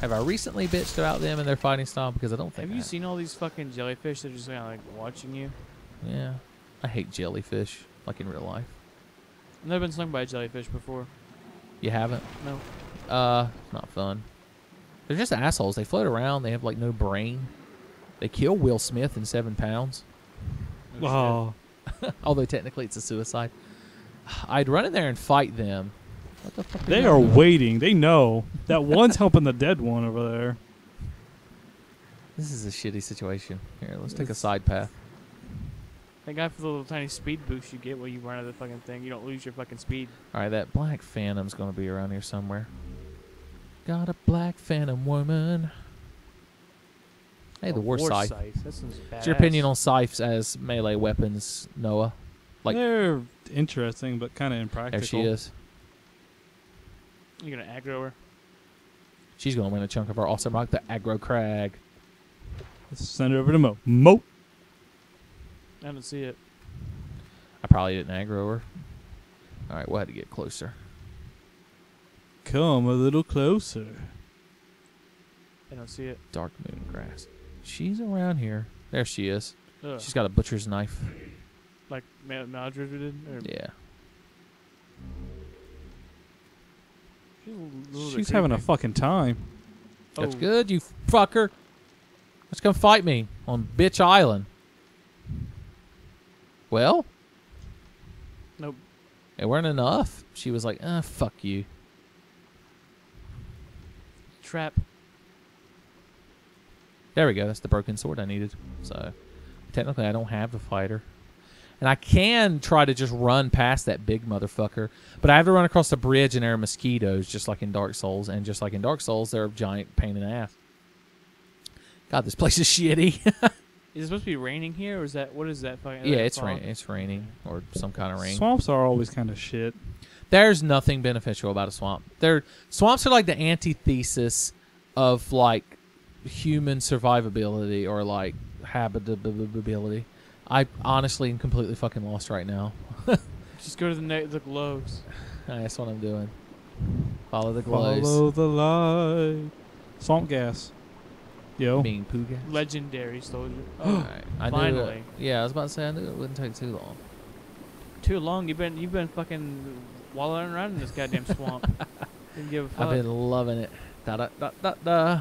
Have I recently bitched about them and their fighting style? Because I don't think Have I you seen all these fucking jellyfish that are just kind of like watching you? Yeah, I hate jellyfish, like in real life. I've never been stung by a jellyfish before. You haven't? No. Uh, not fun. They're just assholes. They float around. They have like no brain. They kill Will Smith in seven pounds. Oh, Although technically it's a suicide. I'd run in there and fight them. What the fuck? they are doing? waiting. They know that one's helping the dead one over there. This is a shitty situation. Here, let's take a side path. Thank God for the little tiny speed boost you get when you run out of the fucking thing. You don't lose your fucking speed. All right, that black phantom's gonna be around here somewhere. Got a black phantom woman. Hey, the Oh, war scythe. scythe. What's your opinion on scythes as melee weapons, Noah? Like- They're interesting, but kind of impractical. There she is. You gonna aggro her? She's gonna win a chunk of our awesome rock, the aggro crag. Let's send it over to Mo. Mo. I don't see it. I probably didn't aggro her. All right, we'll have to get closer. Come a little closer. I don't see it. Dark moon grass. She's around here. There she is. Ugh. She's got a butcher's knife. like Ma- Maldred did. Or Yeah. She's, a She's having a fucking time. That's Oh. good, you fucker. Let's come fight me on Bitch Island. Well, Nope. it weren't enough. She was like, ah, fuck you. Trap. There we go. That's the broken sword I needed. So, technically, I don't have the fighter. And I can try to just run past that big motherfucker, but I have to run across the bridge and there are mosquitoes, just like in Dark Souls. And just like in Dark Souls, they're a giant pain in the ass. God, this place is shitty. Is it supposed to be raining here, or is that what is that fucking? yeah, that it's fog? rain. It's raining or some kind of rain. Swamps are always kind of shit. There's nothing beneficial about a swamp. They're swamps are like the antithesis of like human survivability or like habitability. I honestly am completely fucking lost right now. Just go to the ne- the glows. That's what I'm doing. Follow the glows. Follow the light. Swamp gas. Yo. Being poo gas. Legendary soldier. All Oh, right. I knew finally. it. Yeah, I was about to say I knew it wouldn't take too long. too long. You've been you've been fucking wallowing around in this goddamn swamp. Didn't give a fuck. I've been loving it. Da da da da da.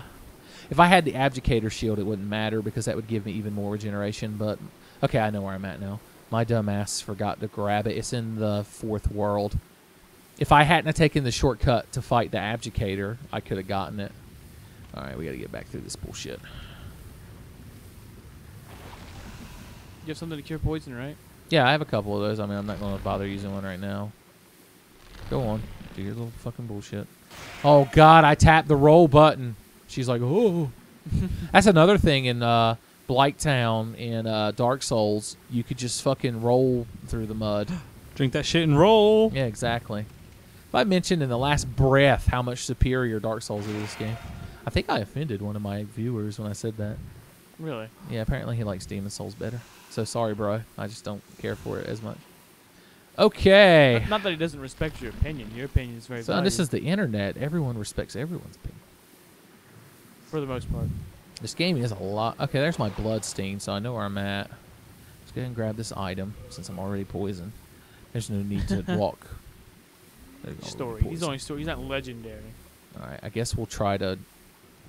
If I had the adjudicator shield, it wouldn't matter because that would give me even more regeneration. But okay, I know where I'm at now. My dumbass forgot to grab it. It's in the fourth world. If I hadn't taken the shortcut to fight the adjudicator, I could have gotten it. All right, we got to get back through this bullshit. you have something to cure poison, right? Yeah, I have a couple of those. I mean, I'm not going to bother using one right now. Go on, do your little fucking bullshit. Oh God, I tapped the roll button. She's like, oh. That's another thing in uh, Blighttown in uh, Dark Souls. You could just fucking roll through the mud. Drink that shit and roll. Yeah, exactly. If I mentioned in the last breath how much superior Dark Souls is to this game, I think I offended one of my viewers when I said that. Really? Yeah, apparently he likes Demon Souls better. So sorry, bro. I just don't care for it as much. Okay. Not, not that he doesn't respect your opinion. Your opinion is very So valued this is the internet. Everyone respects everyone's opinion. for the most part. This game is a lot. Okay, there's my blood stain, so I know where I'm at. Let's go ahead and grab this item since I'm already poisoned. There's no need to walk. Story. He's only story. He's not legendary. All right, I guess we'll try to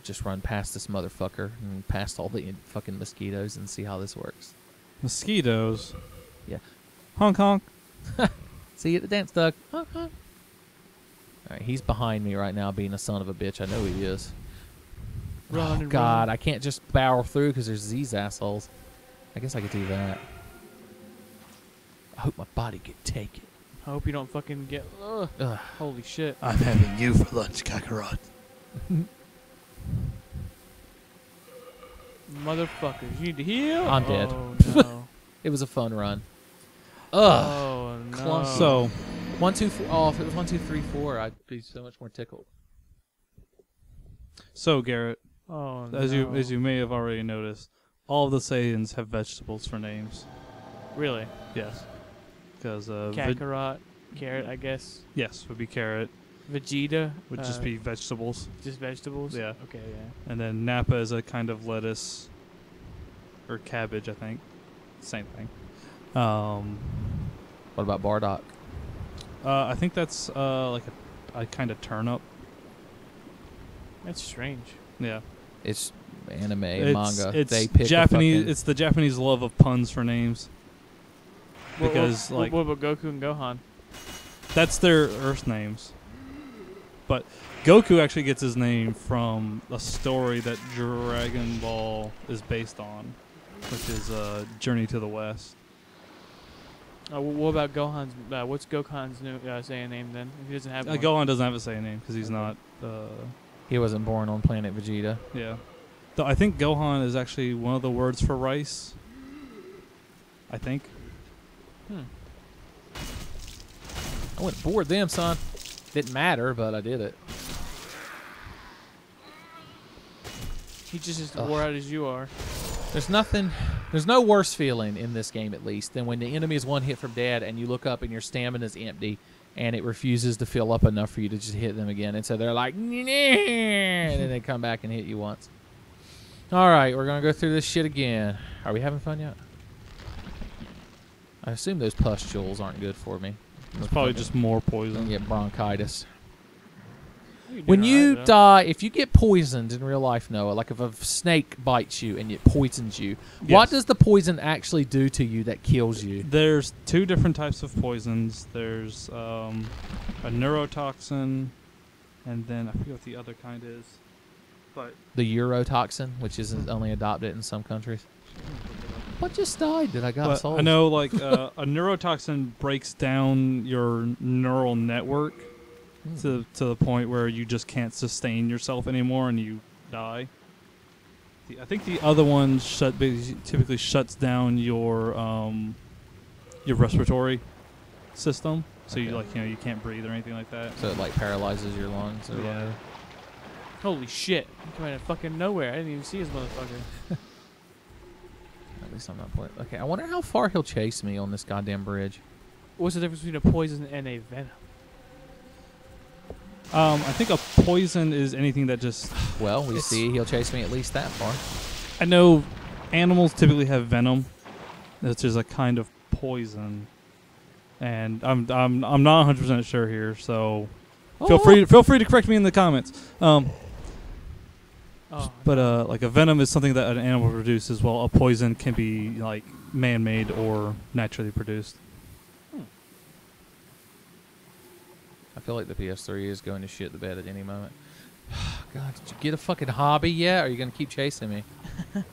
just run past this motherfucker and past all the fucking mosquitoes and see how this works. Mosquitoes. Yeah. Honk honk. See you at the dance, Doug. Huh, huh. All right, he's behind me right now, being a son of a bitch. I know he is. Oh, run oh God, run. I can't just barrel through because there's these assholes. I guess I could do that. I hope my body can take it. I hope you don't fucking get. Ugh, Ugh. holy shit. I'm having you for lunch, Kakarot. Motherfuckers, you need to heal. I'm dead. Oh no. It was a fun run. Oh. Ugh. oh no. Clunky. So, One, two, four. Oh, if it was one, two, three, four, I'd be so much more tickled. so Garrett, Oh as no. you as you may have already noticed, all of the Saiyans have vegetables for names. really Yes. Because uh, veg- Kakarot, carrot, I guess. yes would be carrot, Vegeta would uh, just be vegetables, just vegetables. Yeah. Okay. Yeah. and then Nappa is a kind of lettuce or cabbage, I think. Same thing. Um, What about Bardock? uh, I think that's uh, like a, a kind of turnip. That's strange. Yeah. It's anime it's, manga. It's they pick Japanese. It's the Japanese love of puns for names. What- because what, like what about Goku and Gohan? that's their Earth names. But Goku actually gets his name from a story that Dragon Ball is based on, which is uh, Journey to the West. Uh, what about Gohan's? Uh, what's Gohan's new uh, Saiyan name then? If he doesn't have Uh, one. Gohan doesn't have a say name because he's Okay. not. Uh, He wasn't born on planet Vegeta. yeah. Though I think Gohan is actually one of the words for rice. I think. Hmm. I went board them, son. Didn't matter, but I did it. He's just as Ugh. wore out as you are. There's nothing, there's no worse feeling in this game, at least, than when the enemy is one hit from dead and you look up and your stamina is empty and it refuses to fill up enough for you to just hit them again. And so they're like, and then they come back and hit you once. All right, we're going to go through this shit again. Are we having fun yet? I assume those pustules aren't good for me. It's probably just more poison. get bronchitis. When you though. die, if you get poisoned in real life, Noah, like if a snake bites you and it poisons you, what does the poison actually do to you that kills you? There's two different types of poisons. There's um, a neurotoxin, and then I forget what the other kind is. But The Eurotoxin, which is only adopted in some countries. What just died that I got but sold? I know like uh, a neurotoxin breaks down your neural network Hmm. to to the point where you just can't sustain yourself anymore and you die. The, I think the other one shut typically shuts down your um, your respiratory system, so you like you know you can't breathe or anything like that. So it like paralyzes your lungs or Yeah. whatever. Holy shit! He came out of fucking nowhere. I didn't even see his motherfucker. At least I'm not playing. Okay, I wonder how far he'll chase me on this goddamn bridge. What's the difference between a poison and a venom? Um, I think a poison is anything that just Well, we see he'll chase me at least that far. I know animals typically have venom, which is a kind of poison, and I'm I'm I'm not 100 percent sure here, so feel Oh. free feel free to correct me in the comments. Um, Oh, but uh, like a venom is something that an animal produces, while a poison can be like man-made or naturally produced. I feel like the PS3 is going to shit the bed at any moment. God, did you get a fucking hobby yet? Or are you going to keep chasing me?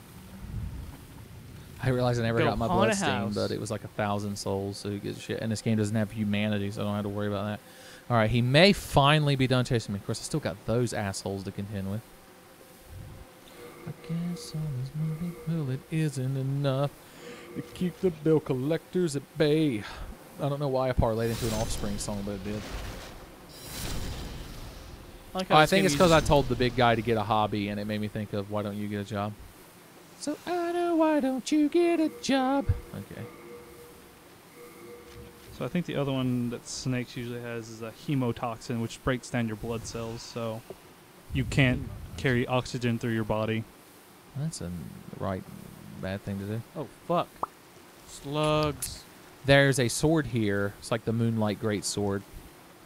I realized I never Go got my a but it was like a thousand souls, so who gives a shit? And this game doesn't have humanity, so I don't have to worry about that. All right, he may finally be done chasing me. Of course, I still got those assholes to contend with. I guess all this money, well, it isn't enough to keep the bill collectors at bay. I don't know why I parlayed into an Offspring song, but it did. I, like Oh, I think it's because I told the big guy to get a hobby, and it made me think of why don't you get a job? So I know why don't you get a job? Okay. So I think the other one that snakes usually has is a hemotoxin, which breaks down your blood cells, so you can't carry oxygen through your body. That's a right bad thing to do. Oh fuck! Slugs. There's a sword here. It's like the Moonlight Great Sword,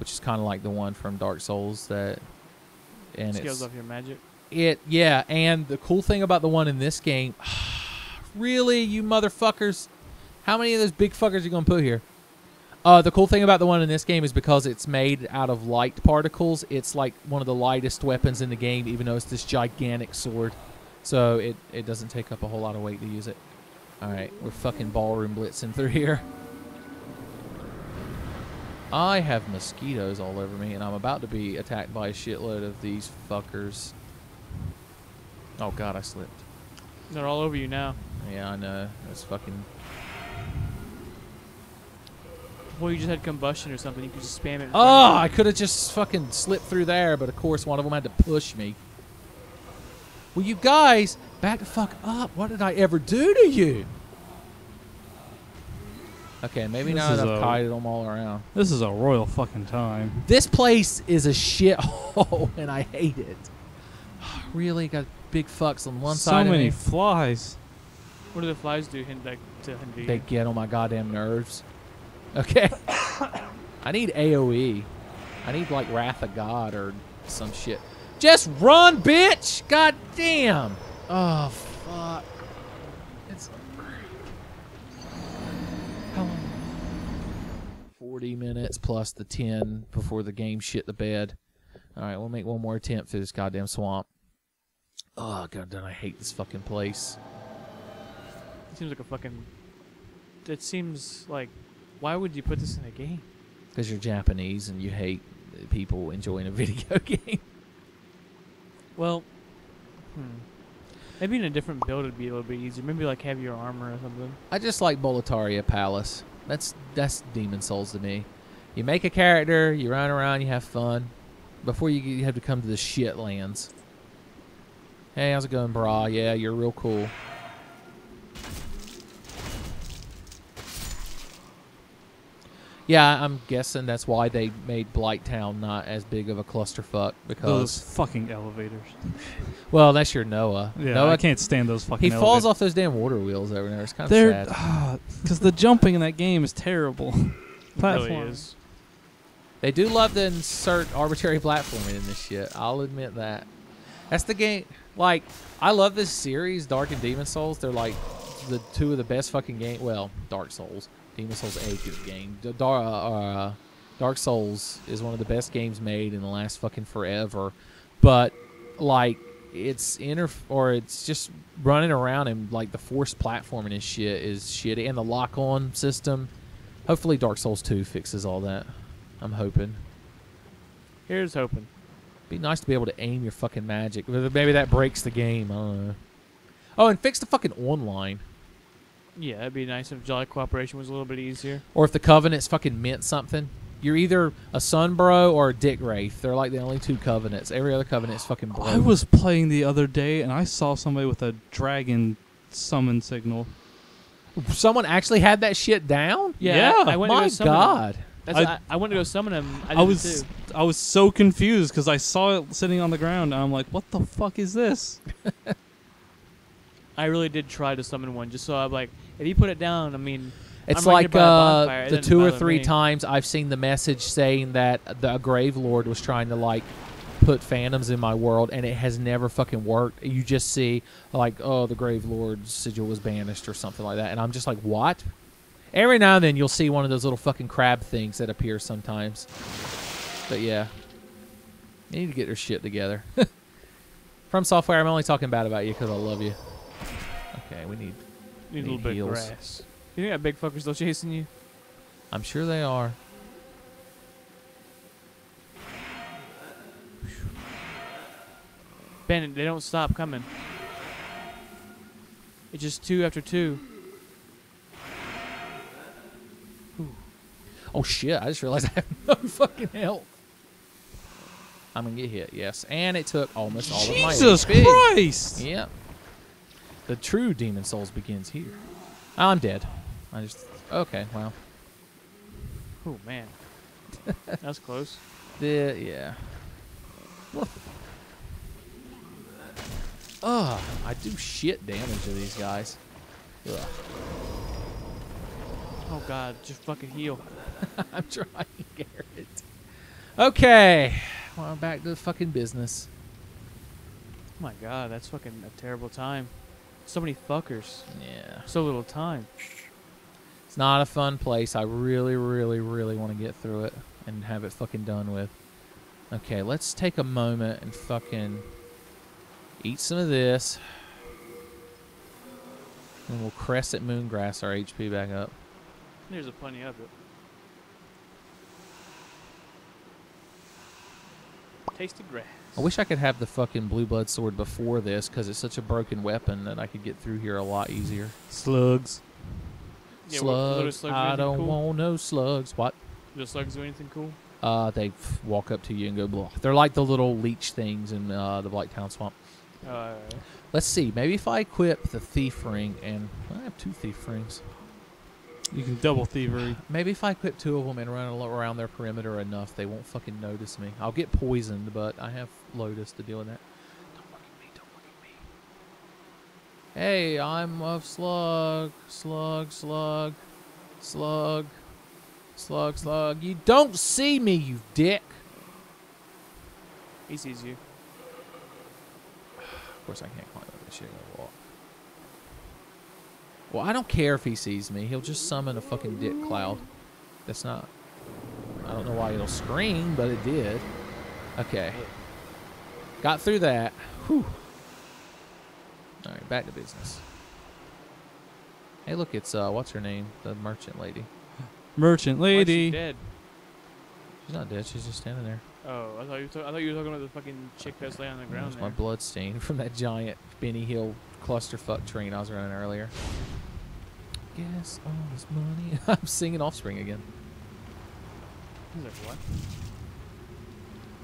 which is kind of like the one from Dark Souls that. And it Scales off your magic. it yeah. And the cool thing about the one in this game, really, you motherfuckers, how many of those big fuckers are you gonna put here? Uh, the cool thing about the one in this game is because it's made out of light particles. It's like one of the lightest weapons in the game, even though it's this gigantic sword. So it it doesn't take up a whole lot of weight to use it. All right, we're fucking ballroom blitzing through here. I have mosquitoes all over me, and I'm about to be attacked by a shitload of these fuckers. Oh god, I slipped. They're all over you now. Yeah, I know. That's fucking. Well, you just had combustion or something. You could just spam it. Oh, I could have just fucking slipped through there, but of course one of them had to push me. Well, you guys, back the fuck up. What did I ever do to you? Okay, maybe This now is that I've a- kited them all around. This is a royal fucking time. This place is a shithole, and I hate it. really? Got big fucks on one so side many of me. flies. What do the flies do? Hint like to hinder you? They get on my goddamn nerves. Okay. I need AoE. I need like Wrath of God or some shit. Just run, bitch! God damn! Oh fuck. It's how long? 40 minutes plus the 10 before the game shit the bed. All right, we'll make one more attempt through this goddamn swamp. Oh god, damn, I hate this fucking place. It seems like a fucking. It seems like. Why would you put this in a game? Because you're Japanese and you hate people enjoying a video game. Well, hmm. Maybe in a different build it'd be a little bit easier. Maybe like have your armor or something. I just like Boletaria Palace. That's that's Demon Souls to me. You make a character, you run around, you have fun. Before you, you have to come to the shit lands. Hey, how's it going, bra? Yeah, you're real cool. Yeah, I'm guessing that's why they made Blighttown not as big of a clusterfuck because Those because fucking elevators. well, that's your Noah. Yeah, Noah I can't stand those fucking. he falls off those damn water wheels over there. It's kind of They're sad. because the jumping in that game is terrible. It really is. They do love to insert arbitrary platforming in this shit. I'll admit that. That's the game. Like, I love this series, Dark and Demon Souls. They're like the two of the best fucking game. Well, Dark Souls, Demon Souls a good game. Dar- uh, Dark Souls is one of the best games made in the last fucking forever. But like, it's inter or it's just running around and like the force platforming and shit is shitty, and the lock on system. Hopefully, Dark Souls two fixes all that. I'm hoping. Here's hoping. Be nice to be able to aim your fucking magic. Maybe that breaks the game. I don't know. Oh, and fix the fucking online. Yeah, it'd be nice if Jolly Cooperation was a little bit easier. Or if the Covenants fucking meant something. You're either a Sunbro or a Dick Wraith. They're like the only two Covenants. Every other Covenant's fucking broke. I was playing the other day and I saw somebody with a dragon summon signal. Someone actually had that shit down? Yeah, I went to My go. God. That's I- I, I went to go summon him. I, I, was too. I was so confused because I saw it sitting on the ground and I'm like, what the fuck is this? I really did try to summon one, just so I'm like, if you put it down, I mean, It's I'm like uh, it the two or three me. times I've seen the message saying that the Grave Lord was trying to like put phantoms in my world, and it has never fucking worked. You just see like, oh, the Grave Lord's sigil was banished or something like that, and I'm just like, what? Every now and then you'll see one of those little fucking crab things that appear sometimes. But yeah, they need to get their shit together. From software, I'm only talking bad about you because I love you. Okay, we need. need a Need little bit of grass. You think that big fucker's still chasing you? I'm sure they are. Ben, they don't stop coming. It's just two after two. Oh shit! I just realized I have no fucking health. I'm gonna get hit, yes, and it took almost all of my Jesus Christ! Yep. The true Demon Souls begins here. Oh, I'm dead. I just okay. Well, Oh man, that's close. the yeah. Ugh, I do shit damage to these guys. Ugh. Oh god, just fucking heal. I'm trying, Garrett. Okay, well, back to the fucking business. Oh my god, that's fucking a terrible time. So many fuckers. Yeah. So little time. It's not a fun place. I really, really, really want to get through it and have it fucking done with. Okay, let's take a moment and fucking eat some of this. And we'll crescent moongrass our HP back up. There's a plenty of it. Tasty grass. I wish I could have the fucking blue blood sword before this because it's such a broken weapon that I could get through here a lot easier. Slugs. Yeah, what- little slugs, slugs do I don't cool? want no slugs. What? Do slugs do anything cool? Uh, they f- walk up to you and go blah. They're like the little leech things in uh, the Black Town Swamp. Uh, Let's see. Maybe if I equip the thief ring and I have two thief rings. You can double thievery. Maybe if I equip two of them and run around their perimeter enough, they won't fucking notice me. I'll get poisoned, but I have Lotus to deal with that. Don't look at me. Don't look at me. Hey, I'm a slug. Slug, slug, slug, slug, slug. You don't see me, you dick. he sees you. Of course, I can't climb up this shit. I walk. Well, I don't care if he sees me. He'll just summon a fucking dick cloud. That's not. I don't know why it'll scream, but it did. Okay. Got through that. Whew. All right, back to business. Hey, look, it's uh, what's her name? The merchant lady. Merchant Why is she lady. dead? She's not dead. She's just standing there. Oh, I thought you. Were I thought you were talking about the fucking chick that's laying on the ground There's my there. blood stain from that giant Benny Hill clusterfuck train I was running earlier. Guess all this money. I'm singing Offspring again. He's like, what?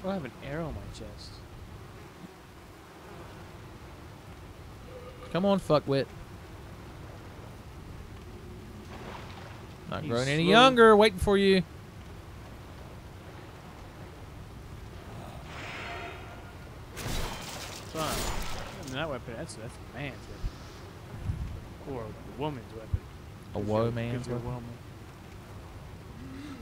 Oh, I have an arrow in my chest. Come on, fuckwit. Not He's growing any slow. younger. Waiting for you. Fine. I mean, that weapon, that's, that's a man's weapon. Or a woman's weapon. A If woe you're- man's if you're a weapon. woman.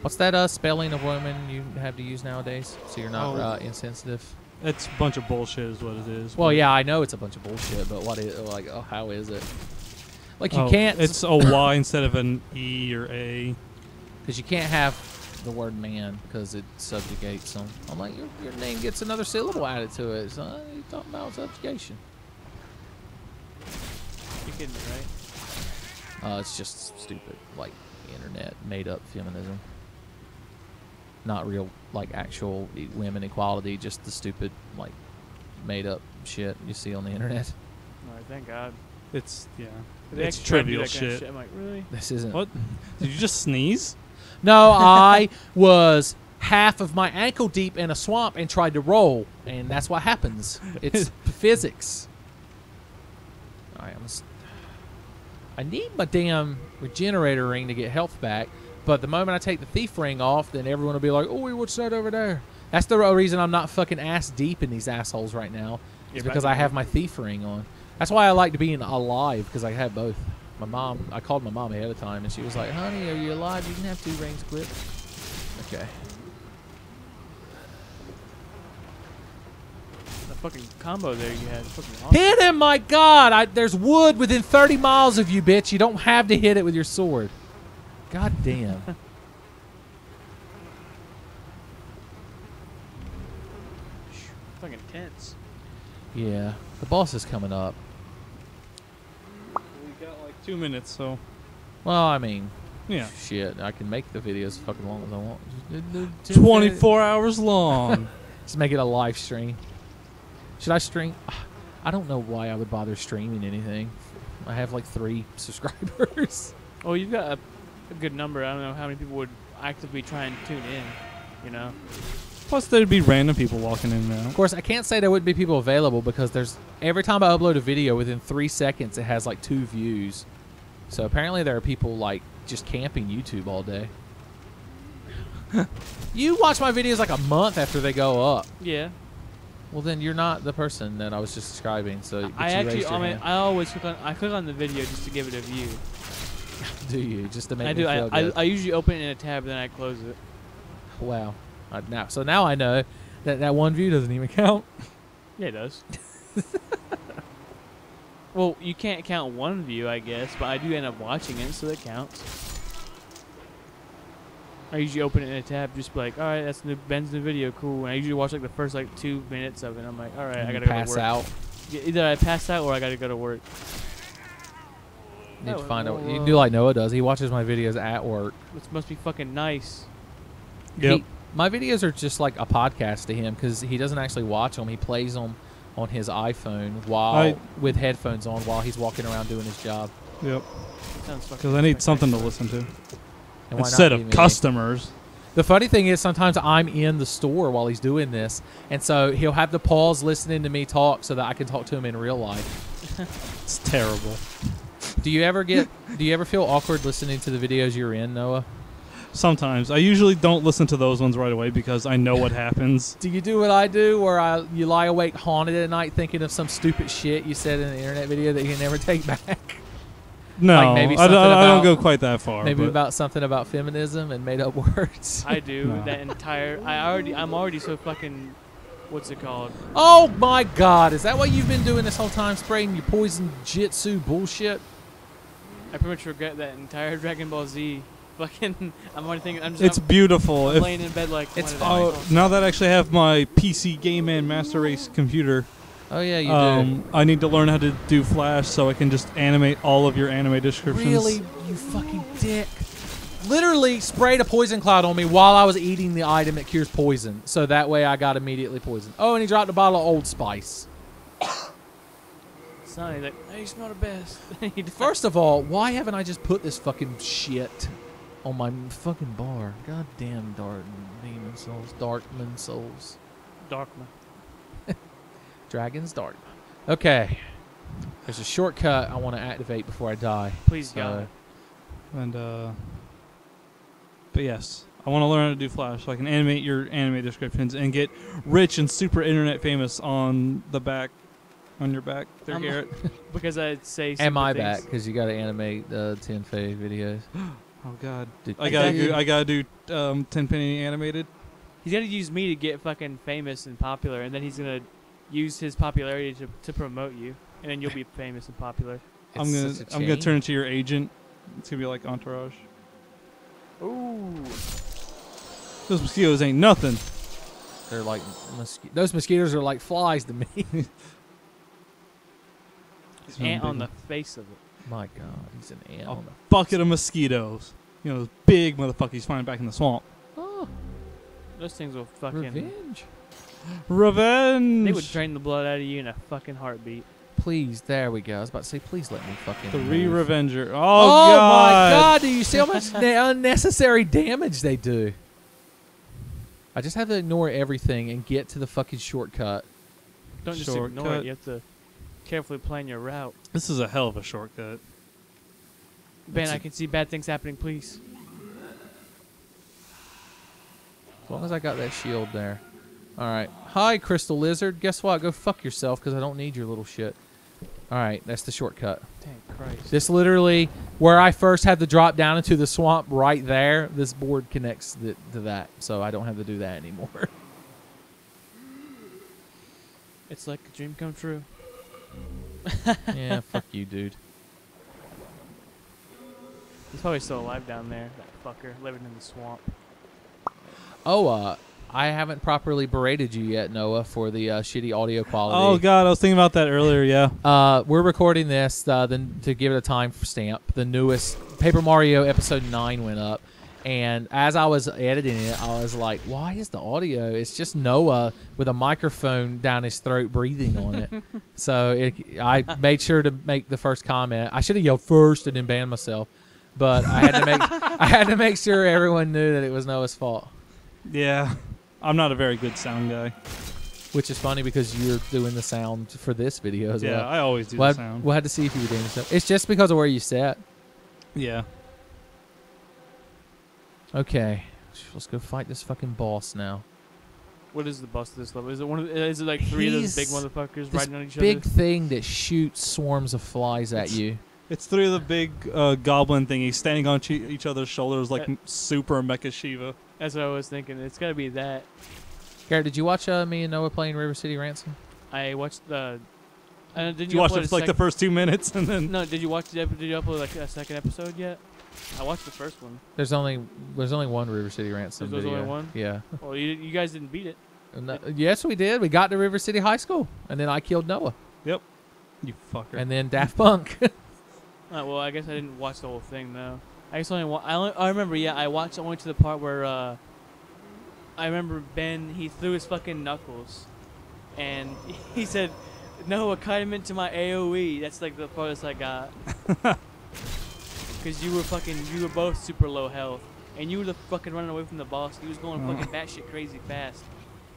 What's that uh, spelling of woman you have to use nowadays so you're not Oh. uh, insensitive? It's a bunch of bullshit, is what it is. Well, yeah, I know it's a bunch of bullshit, but what is like? Oh, how is it? Like you Oh, can't. It's a Y instead of an E or A. because you can't have the word man because it subjugates them. I'm like, your, your name gets another syllable added to it. So you talking about subjugation? You're kidding me, right? Uh, it's just stupid, like internet made up feminism. Not real, like actual e- women equality. Just the stupid, like made up shit you see on the internet. Alright, thank God. It's yeah. They It's actually try to do trivial that kind of shit. I'm like, really? This isn't. What? Did you just sneeze? No, I was half of my ankle deep in a swamp and tried to roll, and that's what happens. It's physics. All right, I'm. s- I need my damn regenerator ring to get health back, but the moment I take the thief ring off, then everyone will be like, "Oh, what's that over there?" That's the real reason I'm not fucking ass deep in these assholes right now. Is because I have my thief ring on. That's why I like to be in alive because I have both. My mom, I called my mom ahead of time and she was like, "Honey, are you alive? You can have two rings equipped." Okay. Fucking combo there you had. awesome. Hit him, my God! I, there's wood within 30 miles of you, bitch. You don't have to hit it with your sword. God damn. Fucking tense. yeah, the boss is coming up. We got like two minutes, so Well, I mean, yeah. shit. I can make the videos as fucking long as I want. Twenty-four hours long. Just make it a live stream. Should I stream? I don't know why I would bother streaming anything. I have like three subscribers. Oh, you've got a, a good number. I don't know how many people would actively try and tune in. You know? Plus, there'd be random people walking in and Of course, I can't say there wouldn't be people available because there's every time I upload a video within three seconds, it has like two views. So apparently, there are people like just camping YouTube all day. you watch my videos like a month after they go up. Yeah. Well, then you're not the person that I was just describing. So I you actually, I mean. I always click on, I click on the video just to give it a view. do you just to make I do. I, I, good? I usually open it in a tab, then I close it. wow. I, now, so now I know that that one view doesn't even count. Yeah, it does. well, you can't count one view, I guess, but I do end up watching it, so it counts. I usually open it in a tab, just be like, all right, that's new, Ben's new video, cool. And I usually watch like the first like two minutes of it. I'm like, all right, And I gotta pass go to work. out. Yeah, either I pass out or I gotta go to work. Need Oh, to find out. You uh, do like Noah does. He watches my videos at work. Which must be fucking nice. Yep. He, my videos are just like a podcast to him because he doesn't actually watch them. He plays them on his iPhone while I- with headphones on while he's walking around doing his job. Yep. Because I need something to listen to And why not instead of me? customers. The funny thing is sometimes I'm in the store while he's doing this, and so he'll have to pause listening to me talk so that I can talk to him in real life. It's terrible. Do you ever get? do you ever feel awkward listening to the videos you're in, Noah? Sometimes I usually don't listen to those ones right away because I know what happens. Do you do what I do, where I you lie awake haunted at night thinking of some stupid shit you said in an internet video that you can never take back? No, Like maybe I, don't, something I don't go quite that far. Maybe but about something about feminism and made up words. I do No. that entire. I already. I'm already so fucking. What's it called? oh my God! Is that what you've been doing this whole time, spraying your poison jitsu bullshit? I pretty much regret that entire Dragon Ball Z Fucking, I'm already thinking. I'm just. It's I'm, beautiful. I'm If- laying in bed like. It's why oh, now that I actually have my PC Game Man Master Race computer, Oh yeah, you um, I need to learn how to do Flash so I can just animate all of your anime descriptions. Really, you fucking dick. Literally sprayed a poison cloud on me while I was eating the item that cures poison, so that way I got immediately poisoned. Oh, and he dropped a bottle of Old Spice. Sonny, like, hey, you smell the best. First of all, why haven't I just put this fucking shit on my fucking bar? God damn, Dark Demon Souls, Darkman Souls, Darkman. Dragon's Dark. Okay, there's a shortcut I want to activate before I die. Please, So, God. And uh, but yes, I want to learn how to do Flash so I can animate your anime descriptions and get rich and super internet famous on the back, on your back there, I'm- Garrett. Because I'd say. am super I things. back? Because you got to animate the Tenfey videos. Oh God, Did- I gotta do, I gotta do um, ten penny animated. He's gonna use me to get fucking famous and popular, and then he's gonna use his popularity to, to promote you, and then you'll be famous and popular. I'm gonna such a I'm gonna turn into your agent. It's gonna be like Entourage. Ooh. Those mosquitoes ain't nothing. They're like mosqui- those mosquitoes are like flies to me. Some Ant on the face of it. My God, he's an ant. A on the- bucket of mosquitoes. You know, those big motherfuckers you find back in the swamp. Oh, Those things will fucking. revenge. Revenge. They would drain the blood out of you in a fucking heartbeat. Please, there we go. I was about to say, please let me fucking. the move. re-revenger. Oh, Oh, God. my God! Do you see how much na- unnecessary damage they do? I just have to ignore everything and get to the fucking shortcut. Don't just ignore it. You have to carefully plan your route. This is a hell of a shortcut. Ben, I can see bad things happening. Please. As long as I got that shield there. All right. Hi, Crystal Lizard. Guess what? Go fuck yourself because I don't need your little shit. All right, that's the shortcut. Thank Christ. This literally, where I first had to drop down into the swamp right there, this board connects the, to that, so I don't have to do that anymore. It's like a dream come true. yeah, fuck you, dude. He's probably still alive down there. That fucker living in the swamp. Oh, uh, I haven't properly berated you yet, Noah, for the uh, shitty audio quality. Oh God, I was thinking about that earlier. Yeah. Uh, we're recording this uh, then to give it a time stamp. The newest Paper Mario episode nine went up, and as I was editing it, I was like, "Why is the audio? It's just Noah with a microphone down his throat breathing on it." so it, I made sure to make the first comment. I should have yelled first and then banned myself, but I had to make I had to make sure everyone knew that it was Noah's fault. Yeah. I'm not a very good sound guy. Which is funny because you're doing the sound for this video as yeah, well. I always do We'll the have, sound. we'll have to see if you were doing stuff. It's just because of where you sat. yeah. Okay, let's go fight this fucking boss now. What is the boss of this level? Is it one of? Is it like three of those big motherfuckers riding on each big other? Big thing that shoots swarms of flies at It's- you. It's three of the big uh, goblin thingies standing on each other's shoulders like Uh, super mecha Shiva. That's what I was thinking. It's got to be that. Garrett, did you watch uh, me and Noah playing River City Ransom? I watched the. Uh, did Did you, you watch upload it a like the first two minutes and then No, did you watch the? Did you upload like a second episode yet? I watched the first one. There's only there's only one River City Ransom There's video. only one? Yeah. Well, you, you guys didn't beat it. No- yes, we did. We got to River City High School, and then I killed Noah, Yep. you fucker. and then Daft Punk. Uh, well, I guess I didn't watch the whole thing though. I just only, wa- I only I remember yeah I watched I went to the part where uh I remember Ben he threw his fucking knuckles, and he said, "No, cut him into my AOE." That's like the farthest I got. Cause you were fucking you were both super low health, and you were the fucking running away from the boss. He was going Oh. fucking batshit crazy fast,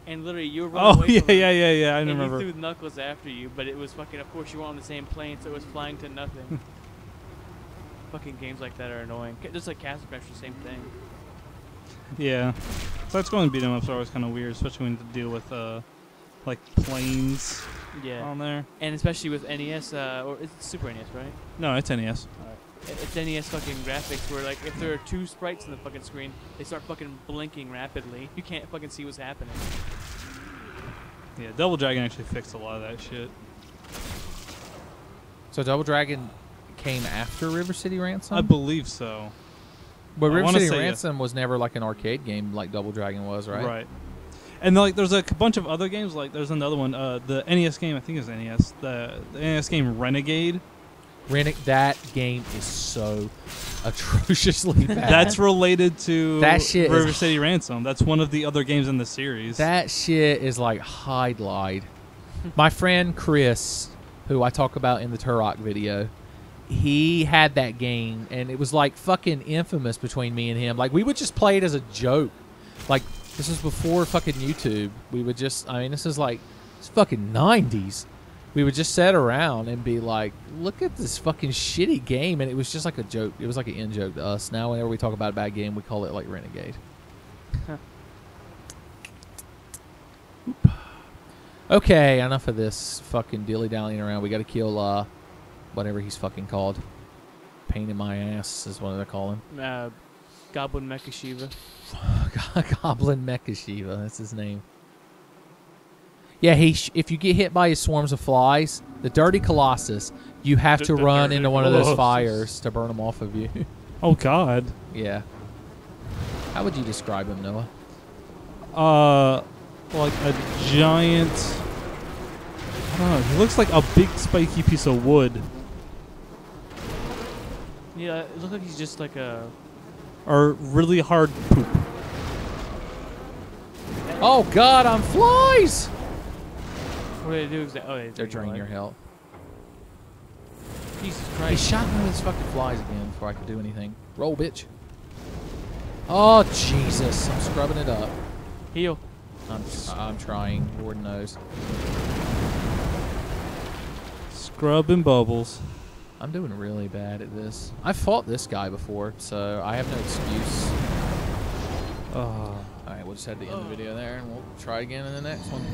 and literally you were running oh away yeah, yeah, yeah, yeah. I and remember. he threw knuckles after you, but it was fucking. Of course, you weren't on the same plane, so it was flying to nothing. fucking games like that are annoying. Just like Castle Crash, the same thing. Yeah. So that's going to beat 'em ups are always kind of weird, especially when you deal with uh like planes Yeah, on there. and especially with NES, uh, or it's Super NES, right? No, it's NES. It- It's NES fucking graphics where like if there are two sprites in the fucking screen, they start fucking blinking rapidly. You can't fucking see what's happening. Yeah, Double Dragon actually fixed a lot of that shit. so Double Dragon came after River City Ransom. I believe so. But I River City. Ransom was never like an arcade game like Double Dragon was, right? Right. And like, there's a bunch of other games. Like, there's another one. Uh, the NES game. I think it's NES. The, the NES game Renegade. Reneg that game is so atrociously bad. That's related to That shit River City Ransom. That's one of the other games in the series. That shit is like hide lied. My friend Chris, who I talk about in the Turok video, he had that game and it was like fucking infamous between me and him. Like we would just play it as a joke. Like this was before fucking YouTube. We would just I mean this is like it's fucking 90s. We would just sit around and be like, "Look at this fucking shitty game," and it was just like a joke. It was like an in joke to us. Now, whenever we talk about a bad game, we call it like Renegade. Okay, enough of this fucking dilly dallying around. We got to kill uh, whatever he's fucking called. Pain in my ass is what they call him. Uh, Goblin Mecha Shiva. Goblin Mecha Shiva. That's his name. Yeah, he. Sh- if you get hit by his swarms of flies, the Dirty Colossus, you have to run into one of those fires to burn them off of you. oh God. yeah. How would you describe him, Noah? Uh, like a giant. I don't know. He looks like a big spiky piece of wood, Yeah, it looks like he's just like a. or really hard poop. Oh God, I'm flies! What do they do exactly? Oh, they They're draining your life. health. Jesus Christ. He shot me with his fucking flies again before I could do anything. Roll, bitch. Oh Jesus! I'm scrubbing it up. Heal. I'm, I'm trying. Lord knows. Scrubbing bubbles. I'm doing really bad at this. I've fought this guy before, so I have no excuse. Uh, All right, we'll just head to the end of the video there, and we'll try again in the next one.